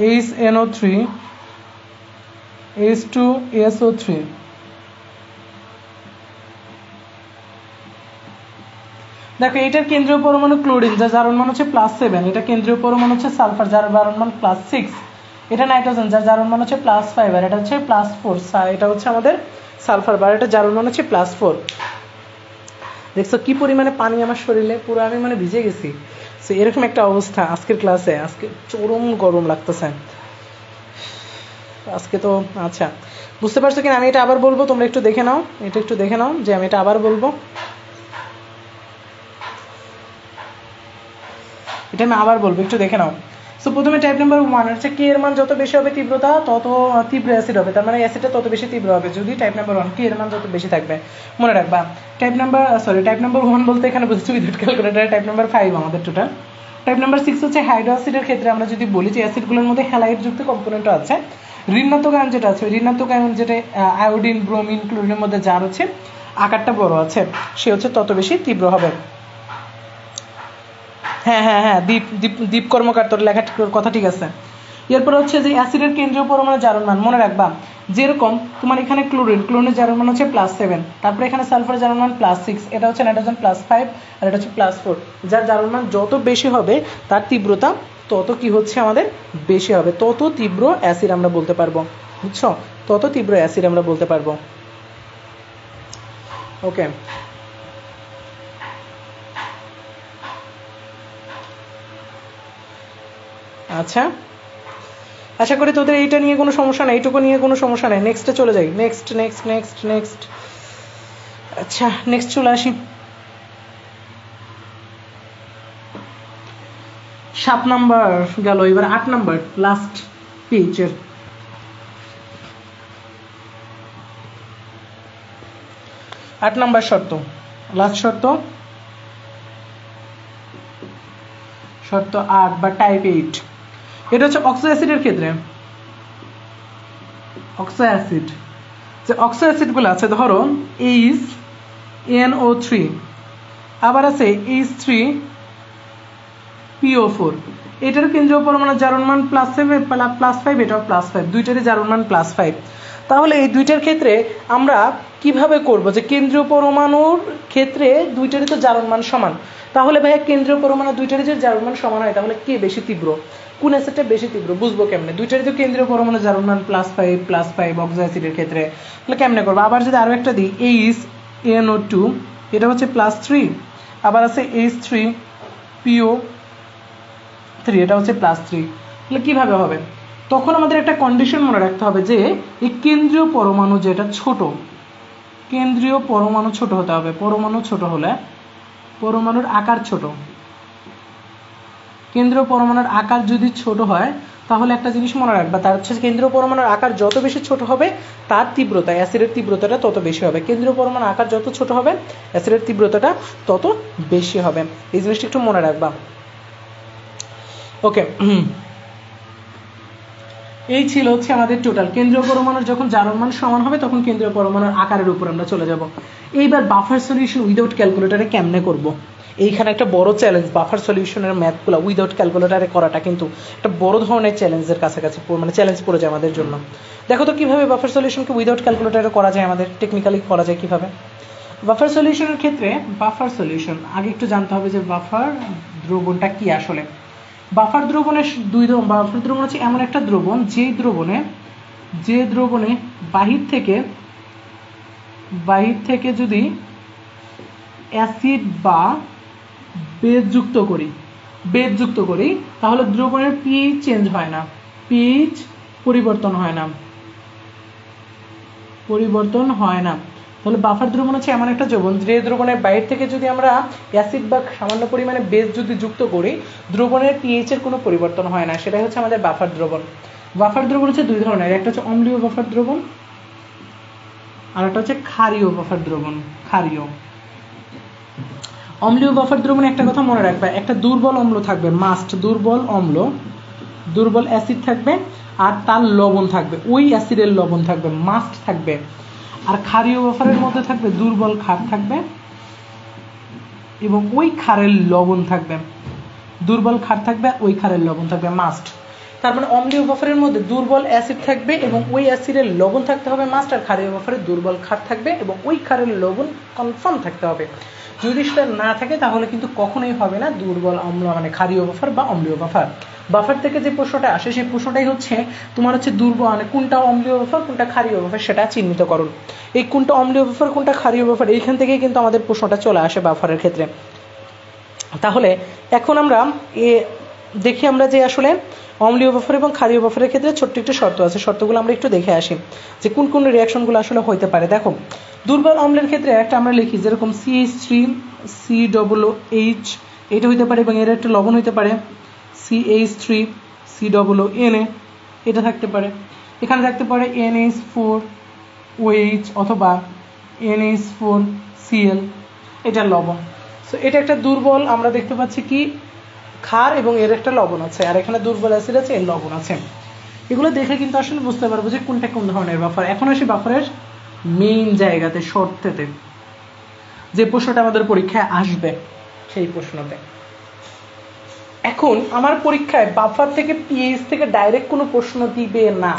H NO three H two SO three দেখো, এটার কেন্দ্রীয় পরমাণু ক্লোরিন, যার জারণ মান হচ্ছে প্লাস সেভেন এটা কেন্দ্রীয় পরমাণু হচ্ছে সালফার যার জারণ মান প্লাস সিক্স এটা নাইট্রোজেন যার জারণ মান হচ্ছে প্লাস ফাইভ আর এটা হচ্ছে প্লাস ফোর এটা হচ্ছে আমাদের সালফার বার এটা জারণ মান হচ্ছে প্লাস ফোর দেখছ কি পরিমাণে পানি আমার শরীরে? পুরো আমি মানে ভিজে গেছি। সো এরকম একটা অবস্থা আজকের ক্লাসে। আজকে চরম গরম লাগতেছে। আজকে তো আচ্ছা। বুঝতে পারছ কিনা? আমি এটা আবার বলব, তোমরা একটু দেখে নাও। এটা একটু দেখে নাও যে আমি এটা আবার বলব। এটা আমি আবার বলব, একটু দেখে নাও। সো প্রথমে টাইপ নাম্বার ওয়ান হচ্ছে কে এর মান যত বেশি হবে তীব্রতা, তত তীব্র অ্যাসিড হবে। তার মানে অ্যাসিডটা তত বেশি তীব্র হবে। যদি টাইপ নাম্বার ওয়ান কে এর মান যত বেশি থাকবে। মনে রাখবা type number sorry type number one বলতে এখানে বুঝছি without calculator type number five আমাদের টোটাল টাইপ নাম্বার সিক্স হচ্ছে হাইড্রো অ্যাসিডের ক্ষেত্রে আমরা যদি বলি যে অ্যাসিডগুলোর মধ্যে হ্যালাইড যুক্ত কম্পোনেন্টও আছে। ঋণাত্মক আয়ন যেটা আছে, ঋণাত্মক আয়ন যেটা আয়োডিন ব্রোমিন ক্লোরিনের মধ্যে যার হচ্ছে, আকারটা বড় আছে, সে হচ্ছে তত বেশি তীব্র হবে। হ্যাঁ হ্যাঁ হ্যাঁ দীপ দীপ কর্মকার, তোর লেখা কথা ঠিক আছে। এরপর হচ্ছে যে অ্যাসিডের কেন্দ্রীয় পরমাণু জারণ মান, মনে রাখবা, যেরকম তোমার এখানে ক্লোরিন, ক্লোরিনের জারণ মান হচ্ছে প্লাস সেভেন তারপরে এখানে সালফার জারণ মান প্লাস সিক্স এটা হচ্ছে নাইট্রোজেন প্লাস ফাইভ আর এটা হচ্ছে প্লাস ফোর যার জারণ মান যত বেশি হবে, তার তীব্রতা তত কি হচ্ছে আমাদের বেশি হবে, তত তীব্র অ্যাসিড আমরা বলতে পারব, বুঝছ? তত তীব্র অ্যাসিড আমরা বলতে পারব। ওকে আচ্ছা। আশা করি তোদের এইটা নিয়ে কোনো সমস্যা নাই, এইটুকু নিয়ে কোনো সমস্যা নাই। নেক্সটে চলে যাই। নেক্সট নেক্সট নেক্সট নেক্সট আচ্ছা নেক্সট চলে আসি। সাত নাম্বার গেল, এবার আট নাম্বার লাস্ট পেজের আট নাম্বার শর্ত। লাস্ট শর্ত। শর্ত আট বা টাইপ এইট এটা হচ্ছে অক্সো অ্যাসিডের ক্ষেত্রে। অক্সো অ্যাসিড যে অক্সো অ্যাসিডগুলো আছে, ধরো এইচ এন ও থ্রি আবার আছে এইচ থ্রি পিও ফোর এটার কেন্দ্রীয় পরমাণু জারণ মান প্লাস সেভেন প্লাস ফাইভ এটাও প্লাস ফাইভ দুইটারই জারণ মান প্লাস ফাইভ তাহলে এই দুইটার ক্ষেত্রে আমরা কীভাবে করব? যে কেন্দ্রীয় পরমাণুর ক্ষেত্রে দুইটারই তো জারণ মান সমান। তাহলে ভাইয়া কেন্দ্রীয় পরমাণু দুইটারই যে জারণ মান সমান হয়, তাহলে কে বেশি তীব্র? কোন অ্যাসিডটা বেশি তীব্র? বুঝব কেমনে? দুইটারই তো কেন্দ্রীয় পরমাণু জারণ মান plus five plus five oxo অ্যাসিডের ক্ষেত্রে। তাহলে কেমনে করব? আবার যদি আরও একটা দিই এইচ এনও টু এটা হচ্ছে প্লাস থ্রি আবার আছে এইচ থ্রি পিও থ্রি এটা হচ্ছে প্লাস থ্রি তাহলে কীভাবে হবে? তখন আমাদের একটা কন্ডিশন মনে রাখতে হবে যে, এই কেন্দ্রীয় পরমাণু যেটা ছোট, কেন্দ্রীয় পরমাণু ছোট হতে হবে। পরমাণু ছোট হলে পরমাণুর আকার ছোট। কেন্দ্রীয় পরমাণুর আকার যদি ছোট হয়, তাহলে একটা জিনিস মনে রাখবা, তার হচ্ছে কেন্দ্রীয় পরমাণুর আকার যত বেশি ছোট হবে, তার তীব্রতা, অ্যাসিডের তীব্রতাটা তত বেশি হবে। কেন্দ্রীয় পরমাণুর আকার যত ছোট হবে, অ্যাসিডের তীব্রতাটা তত বেশি হবে। এই জিনিসটা একটু মনে রাখবা। ওকে এই ছিল হচ্ছে আমাদের টোটাল কেন্দ্রীয় পরমাণুর যখন জারণ মান সমান হবে, তখন কেন্দ্রীয় পরমাণুর আকারের উপর আমরা চলে যাব। এইবার বাফার সলিউশন উইদাউট ক্যালকুলেটারে কেমনে করব? এইখানে একটা বড় চ্যালেঞ্জ বাফার সলিউশনের ম্যাথগুলো উইদাউট ক্যালকুলেটারে করাটা কিন্তু একটা বড় ধরনের চ্যালেঞ্জের কাছাকাছি মানে চ্যালেঞ্জ পড়ে যায় আমাদের জন্য। দেখো তো কীভাবে বাফার সলিউশনকে উইদাউট ক্যালকুলেটারে করা যায় আমাদের? টেকনিক্যালি করা যায় কীভাবে? বাফার সলিউশনের ক্ষেত্রে বাফার সলিউশন আগে একটু জানতে হবে যে বাফার দ্রবণটা কি আসলে? বাফার দ্রবণের দুই বাফার দ্রবণ হচ্ছে এমন একটা দ্রবণ, যেই দ্রবণে, যে দ্রবণে বাহির থেকে বাহির থেকে যদি অ্যাসিড বা বেদ যুক্ত করি, বেদ যুক্ত করি, তাহলে দ্রবণের পিএইচ চেঞ্জ হয় না পিএইচ পরিবর্তন হয় না, পরিবর্তন হয় না। তাহলে বাফার দ্রবণ হচ্ছে এমন একটা দ্রবণ যে দ্রবণের বাইরে থেকে যদি আমরা অ্যাসিড বা সামান্য পরিমাণে বেস যদি যুক্ত করি দ্রবণের পিএইচ এর কোনো পরিবর্তন হয় না। সেটাই হচ্ছে আমাদের বাফার দ্রবণ বাফার দ্রবণ হচ্ছে দুই ধরনের। একটা হচ্ছে অম্লীয় বাফার দ্রবণ আর একটা হচ্ছে ক্ষারীয় বাফার দ্রবণ ক্ষারীয়। অম্লীয় বাফার দ্রবণে একটা কথা মনে রাখবে। একটা দুর্বল অম্ল থাকবে মাস্ট দুর্বল অম্ল। দুর্বল অ্যাসিড থাকবে, আর তার লবণ থাকবে। ওই অ্যাসিডের লবণ থাকবে মাস্ট থাকবে। আর ক্ষারীয় বাফারের মধ্যে থাকবে দুর্বল ক্ষার থাকবে এবং ওই খারের লবণ থাকবে। দুর্বল ক্ষার থাকবে ওই খারের লবণ থাকবে। মাস্ট তার মানে অম্লীয় বাফারের মধ্যে দুর্বল অ্যাসিড থাকবে এবং ওই অ্যাসিডের লবণ থাকতে হবে। মাস্টার, ক্ষারীয় বাফারে দুর্বল ক্ষার থাকবে এবং ওই ক্ষারের লবণ কনফার্ম থাকতে হবে। যদি সেটা না থাকে, তাহলে কিন্তু কখনোই হবে না দুর্বল অম্ল মানে ক্ষারীয় বাফার বা অম্লীয় বাফার বাফার থেকে যে প্রশ্নটা আসে, সেই প্রশ্নটাই হচ্ছে, তোমার হচ্ছে দুর্বল মানে কোনটা অম্লীয় বাফার কোনটা ক্ষারীয় বাফার সেটা চিহ্নিত করুন। এই কোনটা অম্লীয় বাফার কোনটা ক্ষারীয় বাফার এইখান থেকেই কিন্তু আমাদের প্রশ্নটা চলে আসে বাফারের ক্ষেত্রে। তাহলে এখন আমরা এ দেখি আমরা যে আসলে অম্লীয় বাফার এবং ক্ষারীয় বাফারের ক্ষেত্রে ছোট্ট একটু শর্ত আছে। শর্তগুলো আমরা একটু দেখে আসি যে কোন কোন রিয়াকশনগুলো আসলে হইতে পারে। দেখো, দুর্বল অম্লের ক্ষেত্রে একটা আমরা লিখি যেরকম CH three C double H এটা হইতে পারে এবং এর একটা লবণ হইতে পারে CH three C double N A এটা থাকতে পারে। এখানে থাকতে পারে এন এইচ ফোর ওএইচ অথবা এন এইচ ফোর সিএল এটা লবণ। সো এটা একটা দুর্বল, আমরা দেখতে পাচ্ছি কি ক্ষার এবং এর একটা লবণ আছে, আর এখানে দুর্বল অ্যাসিড আছে, এর লবণ আছে। এগুলো দেখে কিন্তু আসলে বুঝতে পারব যে কোনটা কোন ধরনের বাফার এখন আসি বাফারের মেইন জায়গাতে, শর্তেতে। যে প্রশ্নটা আমাদের পরীক্ষায় আসবে, সেই প্রশ্নতে। এখন আমার পরীক্ষায় বাফার থেকে পিএইচ থেকে ডাইরেক্ট কোনো প্রশ্ন দিবে না।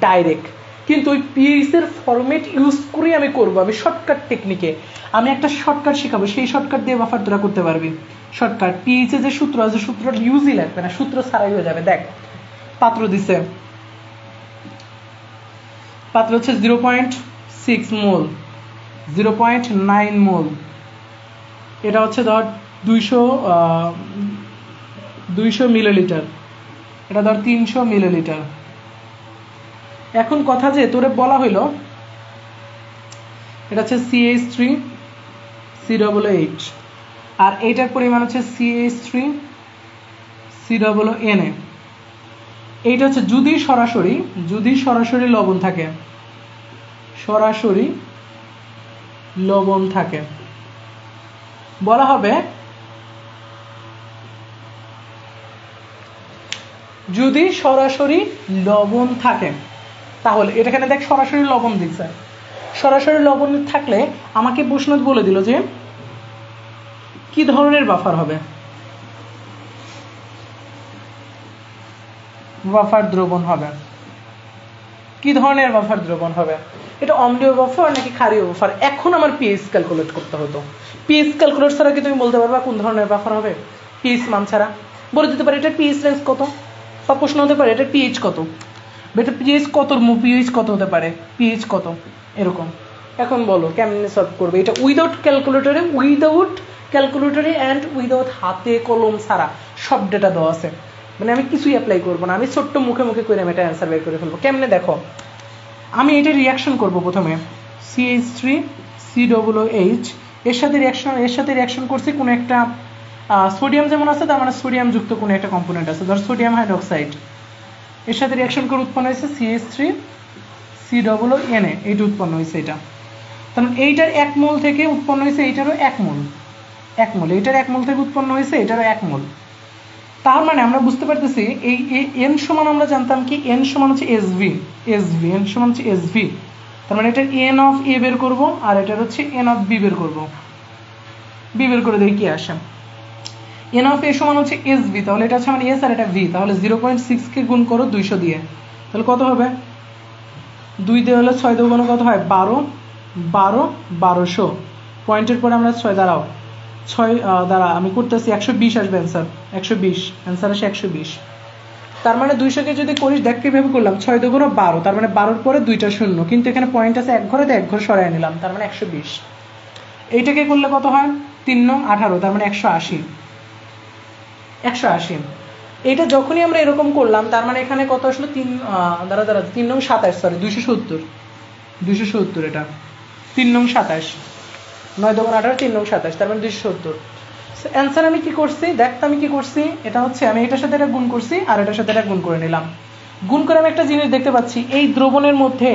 ডাইরেক্ট কিন্তু ওই পিএইচ এর ফরম্যাট ইউজ করে আমি করব, আমি শর্টকাট টেকনিকে আমি একটা শর্টকাট শেখাবো, সেই শর্টকাট দিয়ে বাফার তোরা করতে পারবি। শর্টকাট পিএইচ যে সূত্র আছে সূত্রটা ইউজই লাগবে না, সূত্র ছাড়াই হয়ে যাবে। দেখ, পাত্র দিছে। পাত্র হচ্ছে zero point six mole zero point nine mole এটা হচ্ছে ধর দুইশো দুইশো মিলিলিটার এটা ধর তিনশো মিলিলিটার এখন কথা যে তোরে বলা হইল, এটা হচ্ছে CH three C double H আর এইটার পরিমাণ হচ্ছে CH three C double N A এইটা হচ্ছে যদি সরাসরি যদি সরাসরি লবণ থাকে, সরাসরি লবণ থাকে। বলা হবে, যদি সরাসরি লবণ থাকে তাহলে এটাখানে দেখ সরাসরি লবণ দিচ্ছে সরাসরি লবণ থাকলে আমাকে প্রশ্ন বলে দিল যে, কি ধরনের বাফার হবে? বাফার দ্রবণ হবে। কি ধরনের বাফার দ্রবণ হবে? এটা অম্লীয় বাফার নাকি ক্ষারীয় বাফার? এখন আমার পিএইচ ক্যালকুলেট করতে হতো। পিএইচ ক্যালকুলেট ছাড়া কি তুমি বলতে পারবা কোন ধরনের বাফার হবে? পিএইচ মান ছাড়া। বলে দিতে পারে এটা পিএইচ রেঞ্জ কত? বা প্রশ্ন হতে পারে এটা পিএইচ কত? এটা পিএইচ কত পিএইচ কত হতে পারে? পিএইচ কত? এরকম। এখন বলো, কেমনে সলভ করবে? এটা উইদাউট ক্যালকুলেটরে উইদাউট ক্যালকুলেটরে অ্যান্ড উইদাউট হাতে কলম ছাড়া সব ডেটা দেওয়া আছে। মানে আমি কিছুই অ্যাপ্লাই করব না। আমি ছোট্ট মুখে মুখে করে আমি এটা অ্যান্সার বের করে ফেলব। কেমনে দেখো? আমি এটা রিয়াকশন করব প্রথমে। CH three C double H এর সাথে রিয়াকশন এর সাথে রিয়াকশন করছি কোনো একটা সোডিয়াম যেমন আছে, তার মানে সোডিয়াম যুক্ত কোনো একটা কম্পোনেন্ট আছে। ধর সোডিয়াম হাইড্রক্সাইড এর সাথে রিয়াকশন করে উৎপন্ন হয়েছে CH three C double N A এইটা উৎপন্ন হয়েছে এটা। কারণ এইটার এক মোল থেকে উৎপন্ন হয়েছে এইটারও এক মোল। এক মোল, এইটার এক মোল থেকে উৎপন্ন হয়েছে এটারও এক মোল। তার মানে আমরা বুঝতে পারতেছি এই এন সমান আমরা জানতাম কি এন সমান হচ্ছে S V S V N সমান হচ্ছে এস ভি তার মানে এটার এন অফ এ বের করব আর এটার হচ্ছে এন অফ বি বের করব। বি বের করে দেখি কি আসে। এন অফ এ সমান হচ্ছে এস ভি তাহলে এটা হচ্ছে আমার এস আর এটা ভি তাহলে জিরো পয়েন্ট সিক্স কে গুণ করো দুইশো দিয়ে। তাহলে কত হবে? দুই দিয়ে হলে ছয় গুণ কত হয়? বারো বারো, বারোশো। পয়েন্টের পরে আমরা ছয়, দাঁড়াও। ছয় দ্বারা আমি করতেছি একশো বিশ আসবে অ্যান্সার একশো বিশ অ্যান্সার আসে একশো বিশ। তার মানে দুইশোকে যদি করিস, দেখ কীভাবে করলাম। ছয় দুগুণ বারো, তার মানে বারোর পরে দুইটা শূন্য। কিন্তু এখানে পয়েন্ট আছে এক ঘরে এক ঘর সরাই নিলাম। তার মানে একশো বিশ। এইটাকে করলে কত হয়? তিন নং আঠারো, তার মানে একশো আশি। একশো আশি। এটা যখনই আমরা এরকম করলাম, তার মানে এখানে কত আসলো? তিন দাঁড়া দাঁড়া, তিন নং সাতাশ সরি দুইশো সত্তর। দুইশো সত্তর এটা। তিন নং সাতাশ। নয় দোকান আঠারো, তিন নং সাতাশ, তার মানে দুইশো সত্তর। অ্যান্সার আমি কি করছি? দেখতে আমি কি করছি? এটা হচ্ছে, আমি এটার সাথে এটা গুণ করছি, আর এটার সাথে এটা গুণ করে নিলাম। গুণ করে আমি একটা জিনিস দেখতে পাচ্ছি, এই দ্রবণের মধ্যে,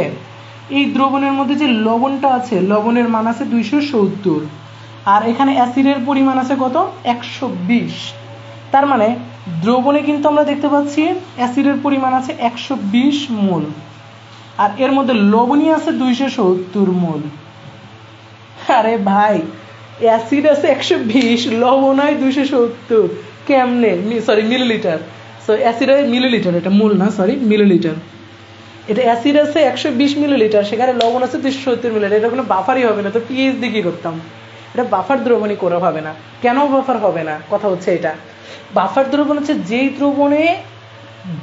এই দ্রবণের মধ্যে যে লবণটা আছে, লবণের মান আছে দুইশো সত্তর। আর এখানে অ্যাসিডের পরিমাণ আছে কত? একশো বিশ। তার মানে দ্রবণে কিন্তু আমরা দেখতে পাচ্ছি অ্যাসিডের পরিমাণ আছে একশো বিশ মোল, আর এর মধ্যে লবণই আছে দুইশো সত্তর মোল। আরে ভাই, অ্যাসিড আছে একশো বিশ, লবণ হয় দুইশো সত্তর, কেমনে? সরি মিলিলিটার সো অ্যাসিড হয় মিলিলিটার এটা মূল না সরি মিলিলিটার এটা অ্যাসিড আছে একশো বিশ মিলিলিটার সেখানে লবণ আছে দুইশো সত্তর মিলিলিটার এটা কোনো বাফারই হবে না। তো পিএইচ দিয়ে কি করতাম? এটা বাফার দ্রবণই করা হবে না। কেন বাফার হবে না? কথা হচ্ছে এটা। বাফার দ্রবণ হচ্ছে যেই দ্রবণে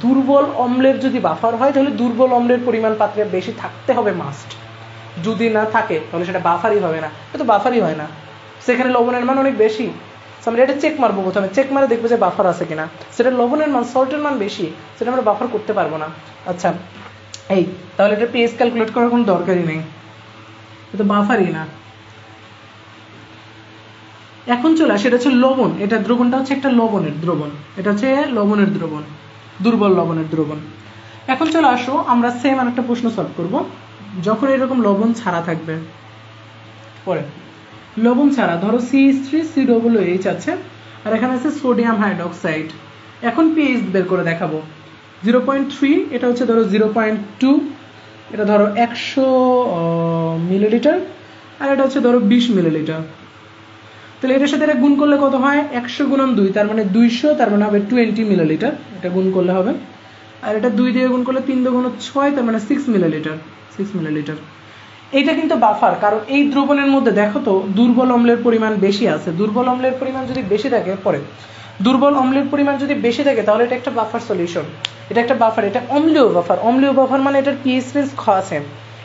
দুর্বল অম্লের যদি বাফার হয়, তাহলে দুর্বল অম্লের পরিমাণ পাত্রে বেশি থাকতে হবে মাস্ট যদি না থাকে, তাহলে সেটা বাফারই হবে না। এটা তো বাফারই হয় না। সেখানে লবণের মান অনেক বেশি। আমরা এটা চেক মারবো প্রথমে। চেক মারে দেখব যে বাফার আছে কিনা। সেটা লবণের মান সল্টের মান বেশি। সেটা আমরা বাফার করতে পারব না। আচ্ছা এই, তাহলে এটা পিএস ক্যালকুলেট করার কোনো দরকারই নেই। এটা বাফারই না। এখন চলে আসে, এটা হচ্ছে লবণ, এটা দ্রবণটা হচ্ছে একটা লবণের দ্রবণ, এটা হচ্ছে লবণের দ্রবণ, দুর্বল লবণের দ্রবণ। এখন চলে আসো, আমরা সেম আর একটা প্রশ্ন সলভ করব, যখন এরকম লবণ ছাড়া থাকবে, পরে, লবণ ছাড়া, ধরো C three C double H আছে, আর এখানে আছে সোডিয়াম হাইড্রক্সাইড এখন পিএইচ বের করে দেখাবো জিরো পয়েন্ট থ্রি এটা হচ্ছে ধরো জিরো পয়েন্ট টু এটা ধরো একশো মিলিলিটার আর এটা হচ্ছে ধরো বিশ মিলিলিটার তাহলে এটার সাথে এটা গুণ করলে কত হয়? একশো গুণন দুই, তার মানে দুইশো, তার মানে হবে টোয়েন্টি মিলিলিটার এটা গুণ করলে হবে। আর এটা দুই দিয়ে গুণ করলে তিন দুগুণ ছয়, তার মানে সিক্স মিলিলিটার সিক্স মিলিলিটার এটা কিন্তু বাফার কারণ এই দ্রবণের মধ্যে দেখো তো, দুর্বল অম্লের পরিমাণ বেশি আছে। দুর্বল অম্লের পরিমাণ যদি বেশি থাকে, পরে। দুর্বল অম্লের পরিমাণ যদি বেশি থাকে, তাহলে এটা একটা বাফার সলিউশন এটা একটা বাফার এটা অম্লীয় বাফার অম্লীয় বাফার মানে এটার পিএইচ রেঞ্জ আছে।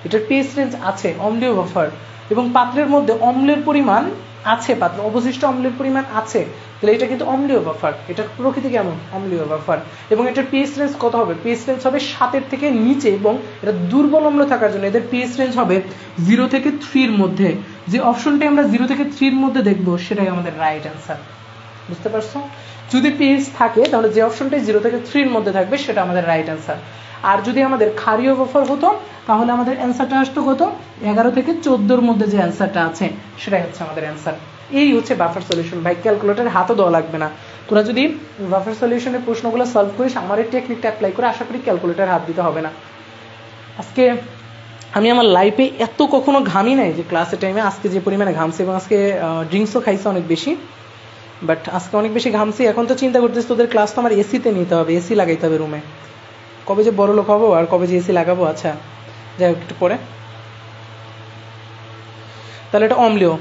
এটার পিএইচ রেঞ্জ আছে, অম্লীয় বাফার এবং পাত্রের মধ্যে অম্লের পরিমাণ আছে পাত্র অবশিষ্ট অম্লের পরিমাণ আছে, তাহলে এটা কিন্তু অম্লীয় বাফার এটার প্রকৃতি কেমন? অম্লীয় বাফার এবং এটার পিএইচ রেঞ্জ কত হবে? পিএইচ রেঞ্জ হবে সাতের থেকে নিচে এবং এটা দুর্বল অম্ল থাকার জন্য এদের পিএইচ রেঞ্জ হবে জিরো থেকে থ্রির মধ্যে। যে অপশনটাই আমরা জিরো থেকে থ্রির মধ্যে দেখব, সেটাই আমাদের রাইট অ্যান্সার বুঝতে পারছ? যদি পিএইচ থাকে, তাহলে যে অপশনটাই জিরো থেকে থ্রির মধ্যে থাকবে, সেটা আমাদের রাইট অ্যান্সার আর যদি আমাদের ক্ষারীয় বাফার হতো, তাহলে আমাদের অ্যান্সারটা আসতো কত? এগারো থেকে চোদ্দোর মধ্যে যে অ্যান্সারটা আছে, সেটাই হচ্ছে আমাদের অ্যান্সার। এই হচ্ছে বাফার সলিউশন। ভাই, ক্যালকুলেটার হাতও দেওয়া লাগবে না। তোরা যদি বাফার সলিউশনের প্রশ্নগুলো সলভ করিস, আমার এই টেকনিকটা অ্যাপ্লাই করে আশা করি ক্যালকুলেটার হাত দিতে হবে না। আজকে আমি আমার লাইফে এত কখনো ঘামি নাই যে ক্লাসের টাইমে আজকে যে পরিমাণে ঘামছি এবং আজকে ড্রিঙ্কসও খাইছে অনেক বেশি। বাট আজকে অনেক বেশি ঘামছি। এখন তো চিন্তা করতেছি তোদের ক্লাস তো আমার এসিতে নিতে হবে এসি লাগাইতে হবে রুমে কবে যে বড় লোক হব আর কবে যে এসি লাগাবো আচ্ছা যাই হোক, একটু পরে। তাহলে এটা অম্লীয়।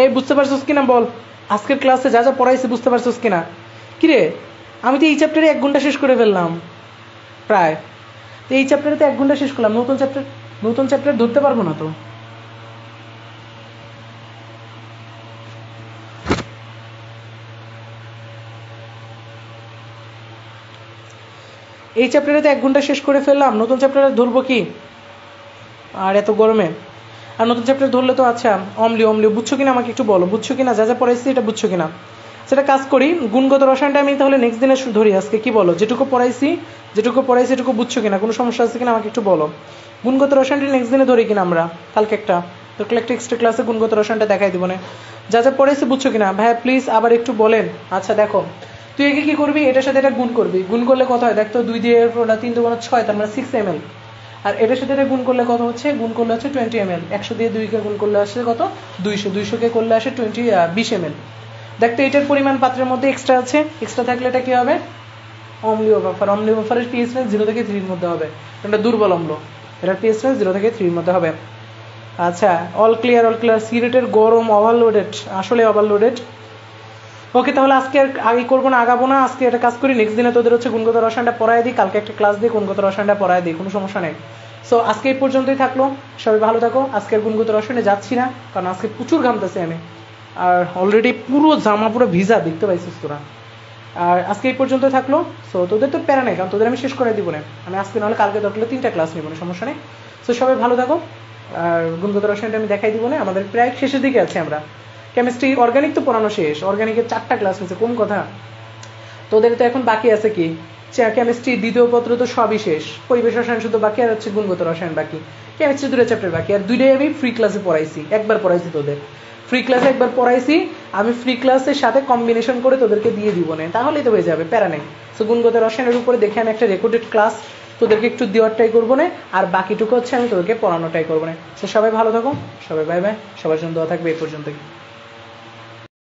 এই, বুঝতে পারছিস কিনা বল? আজকের ক্লাসে যা যা পড়াইছে বুঝতে পারছিস কিনা? কিরে, আমি তো এই চ্যাপ্টারে এক ঘণ্টা শেষ করে ফেললাম, প্রায়। তো এই চ্যাপ্টারে তো এক ঘণ্টা শেষ করলাম, নতুন চ্যাপ্টার নতুন চ্যাপ্টার ধরতে পারব না তো? এই চ্যাপ্টারে তো এক ঘণ্টা শেষ করে ফেললাম, নতুন চ্যাপ্টারে ধরবো কি? আর এত গরমে। আর নতুন চ্যাপ্টার ধরলে তো আচ্ছা অম্লি অম্লি, বুঝছ কিনা আমাকে একটু বলো, বুঝছ কিনা? যা যা পড়াইছি এটা বুঝছ কিনা? সেটা কাজ করি, গুণগত রসায়নটা আমি তাহলে নেক্সট দিনে ধরি, আজকে কি বলো? যেটুকু পড়াইছি যেটুকু পড়াইছি এটুকু বুঝছ কিনা? কোনো সমস্যা আছে কিনা আমাকে একটু বলো। গুণগত রসায়নটা নেক্সট দিনে ধরি কিনা আমরা, কালকে একটা। তো একটা এক্সট্রা ক্লাসে গুণগত রসায়নটা দেখাই দিব না। যা যা পড়াইছি বুঝছ কিনা? ভাইয়া প্লিজ আবার একটু বলেন। আচ্ছা দেখো। তুই একে কি করবি? এটার সাথে এটা গুণ করবি। গুণ করলে কত হয়? দেখতো দুই দিয়ে তিন দুগুণ ছয়, তার মানে সিক্স এম আর এটার সাথে এটা গুণ করলে কত হচ্ছে? গুণ করলে হচ্ছে টোয়েন্টি এম এল একশো দিয়ে দুইকে গুণ করলে আসে কত? দুইশো। দুইশোকে করলে আসে টোয়েন্টি বিশ এম এল দেখতে এটার পরিমাণ পাত্রের মধ্যে এক্সট্রা আছে। এক্সট্রা থাকলে এটা কি হবে? অম্লীয় বাফার অম্লীয় বাফারের পিএইচ রেঞ্জ জিরো থেকে থ্রির মধ্যে হবে। এটা দুর্বল অম্ল। এটার রেঞ্জ জিরো থেকে থ্রির মধ্যে হবে। আচ্ছা অল ক্লিয়ার অল ক্লিয়ার সিগারেটের গরম ওভারলোডেড আসলে ওভারলোডেড ওকে তাহলে আজকে আগে করব না, আগাবো না, আজকে একটা কাজ করি নেক্সট দিনে তোদের হচ্ছে গুণগত রসায়নটা পড়ায় দিই, কালকে একটা ক্লাস দিই গুণগত রসায়নটা পড়ায় দিই, কোনো সমস্যা নেই। সো আজকে এই পর্যন্তই থাকল, সবাই ভালো থাকো আজকের গুণগত রসায়নে যাচ্ছি না, কারণ আজকে প্রচুর ঘামতেছি আমি আর অলরেডি পুরো জামা পুরো ভিজা, দেখতে পাইছিস তোরা। আর আজকে এই পর্যন্ত থাকল সো তোদের তো প্যারা নেই, কারণ তোদের আমি শেষ করে দিব না। আমি আজকে নাহলে কালকে দরকার তিনটা ক্লাস নিব না সমস্যা নেই। সো সবাই ভালো থাকো, আর গুণগত রসায়নটা আমি দেখাই দিব না, আমাদের প্রায় শেষের দিকে আছে আমরা। কেমিস্ট্রি অর্গানিক তো পড়ানো শেষ। অর্গানিকের চারটা ক্লাস হয়েছে, কোন কথা? তোদের তো এখন বাকি আছে কি? কেমিস্ট্রি দ্বিতীয় পত্র তো সবই শেষ। পরিবেশ রসায়ন শুধু বাকি, আর হচ্ছে গুণগত রসায়ন বাকি। কেমিস্ট্রি দুটো চ্যাপ্টার বাকি, আর দুইটাই আমি ফ্রি ক্লাসে পড়াইছি, একবার পড়াইছি তোদের। ফ্রি ক্লাসে একবার পড়াইছি, আমি ফ্রি ক্লাসের সাথে কম্বিনেশন করে তোদেরকে দিয়ে দিব না, তাহলেই তো হয়ে যাবে, প্যারা নেই। সো গুণগত রসায়নের উপরে দেখে আমি একটা রেকর্ডেড ক্লাস তোদেরকে একটু দেওয়ার ট্রাই করব না, আর বাকিটুকু হচ্ছে আমি তোদেরকে পড়ানো ট্রাই করব না। সো সবাই ভালো থাকো, সবাই বাই বাই সবার জন্য দেওয়া থাকবে এই পর্যন্তই।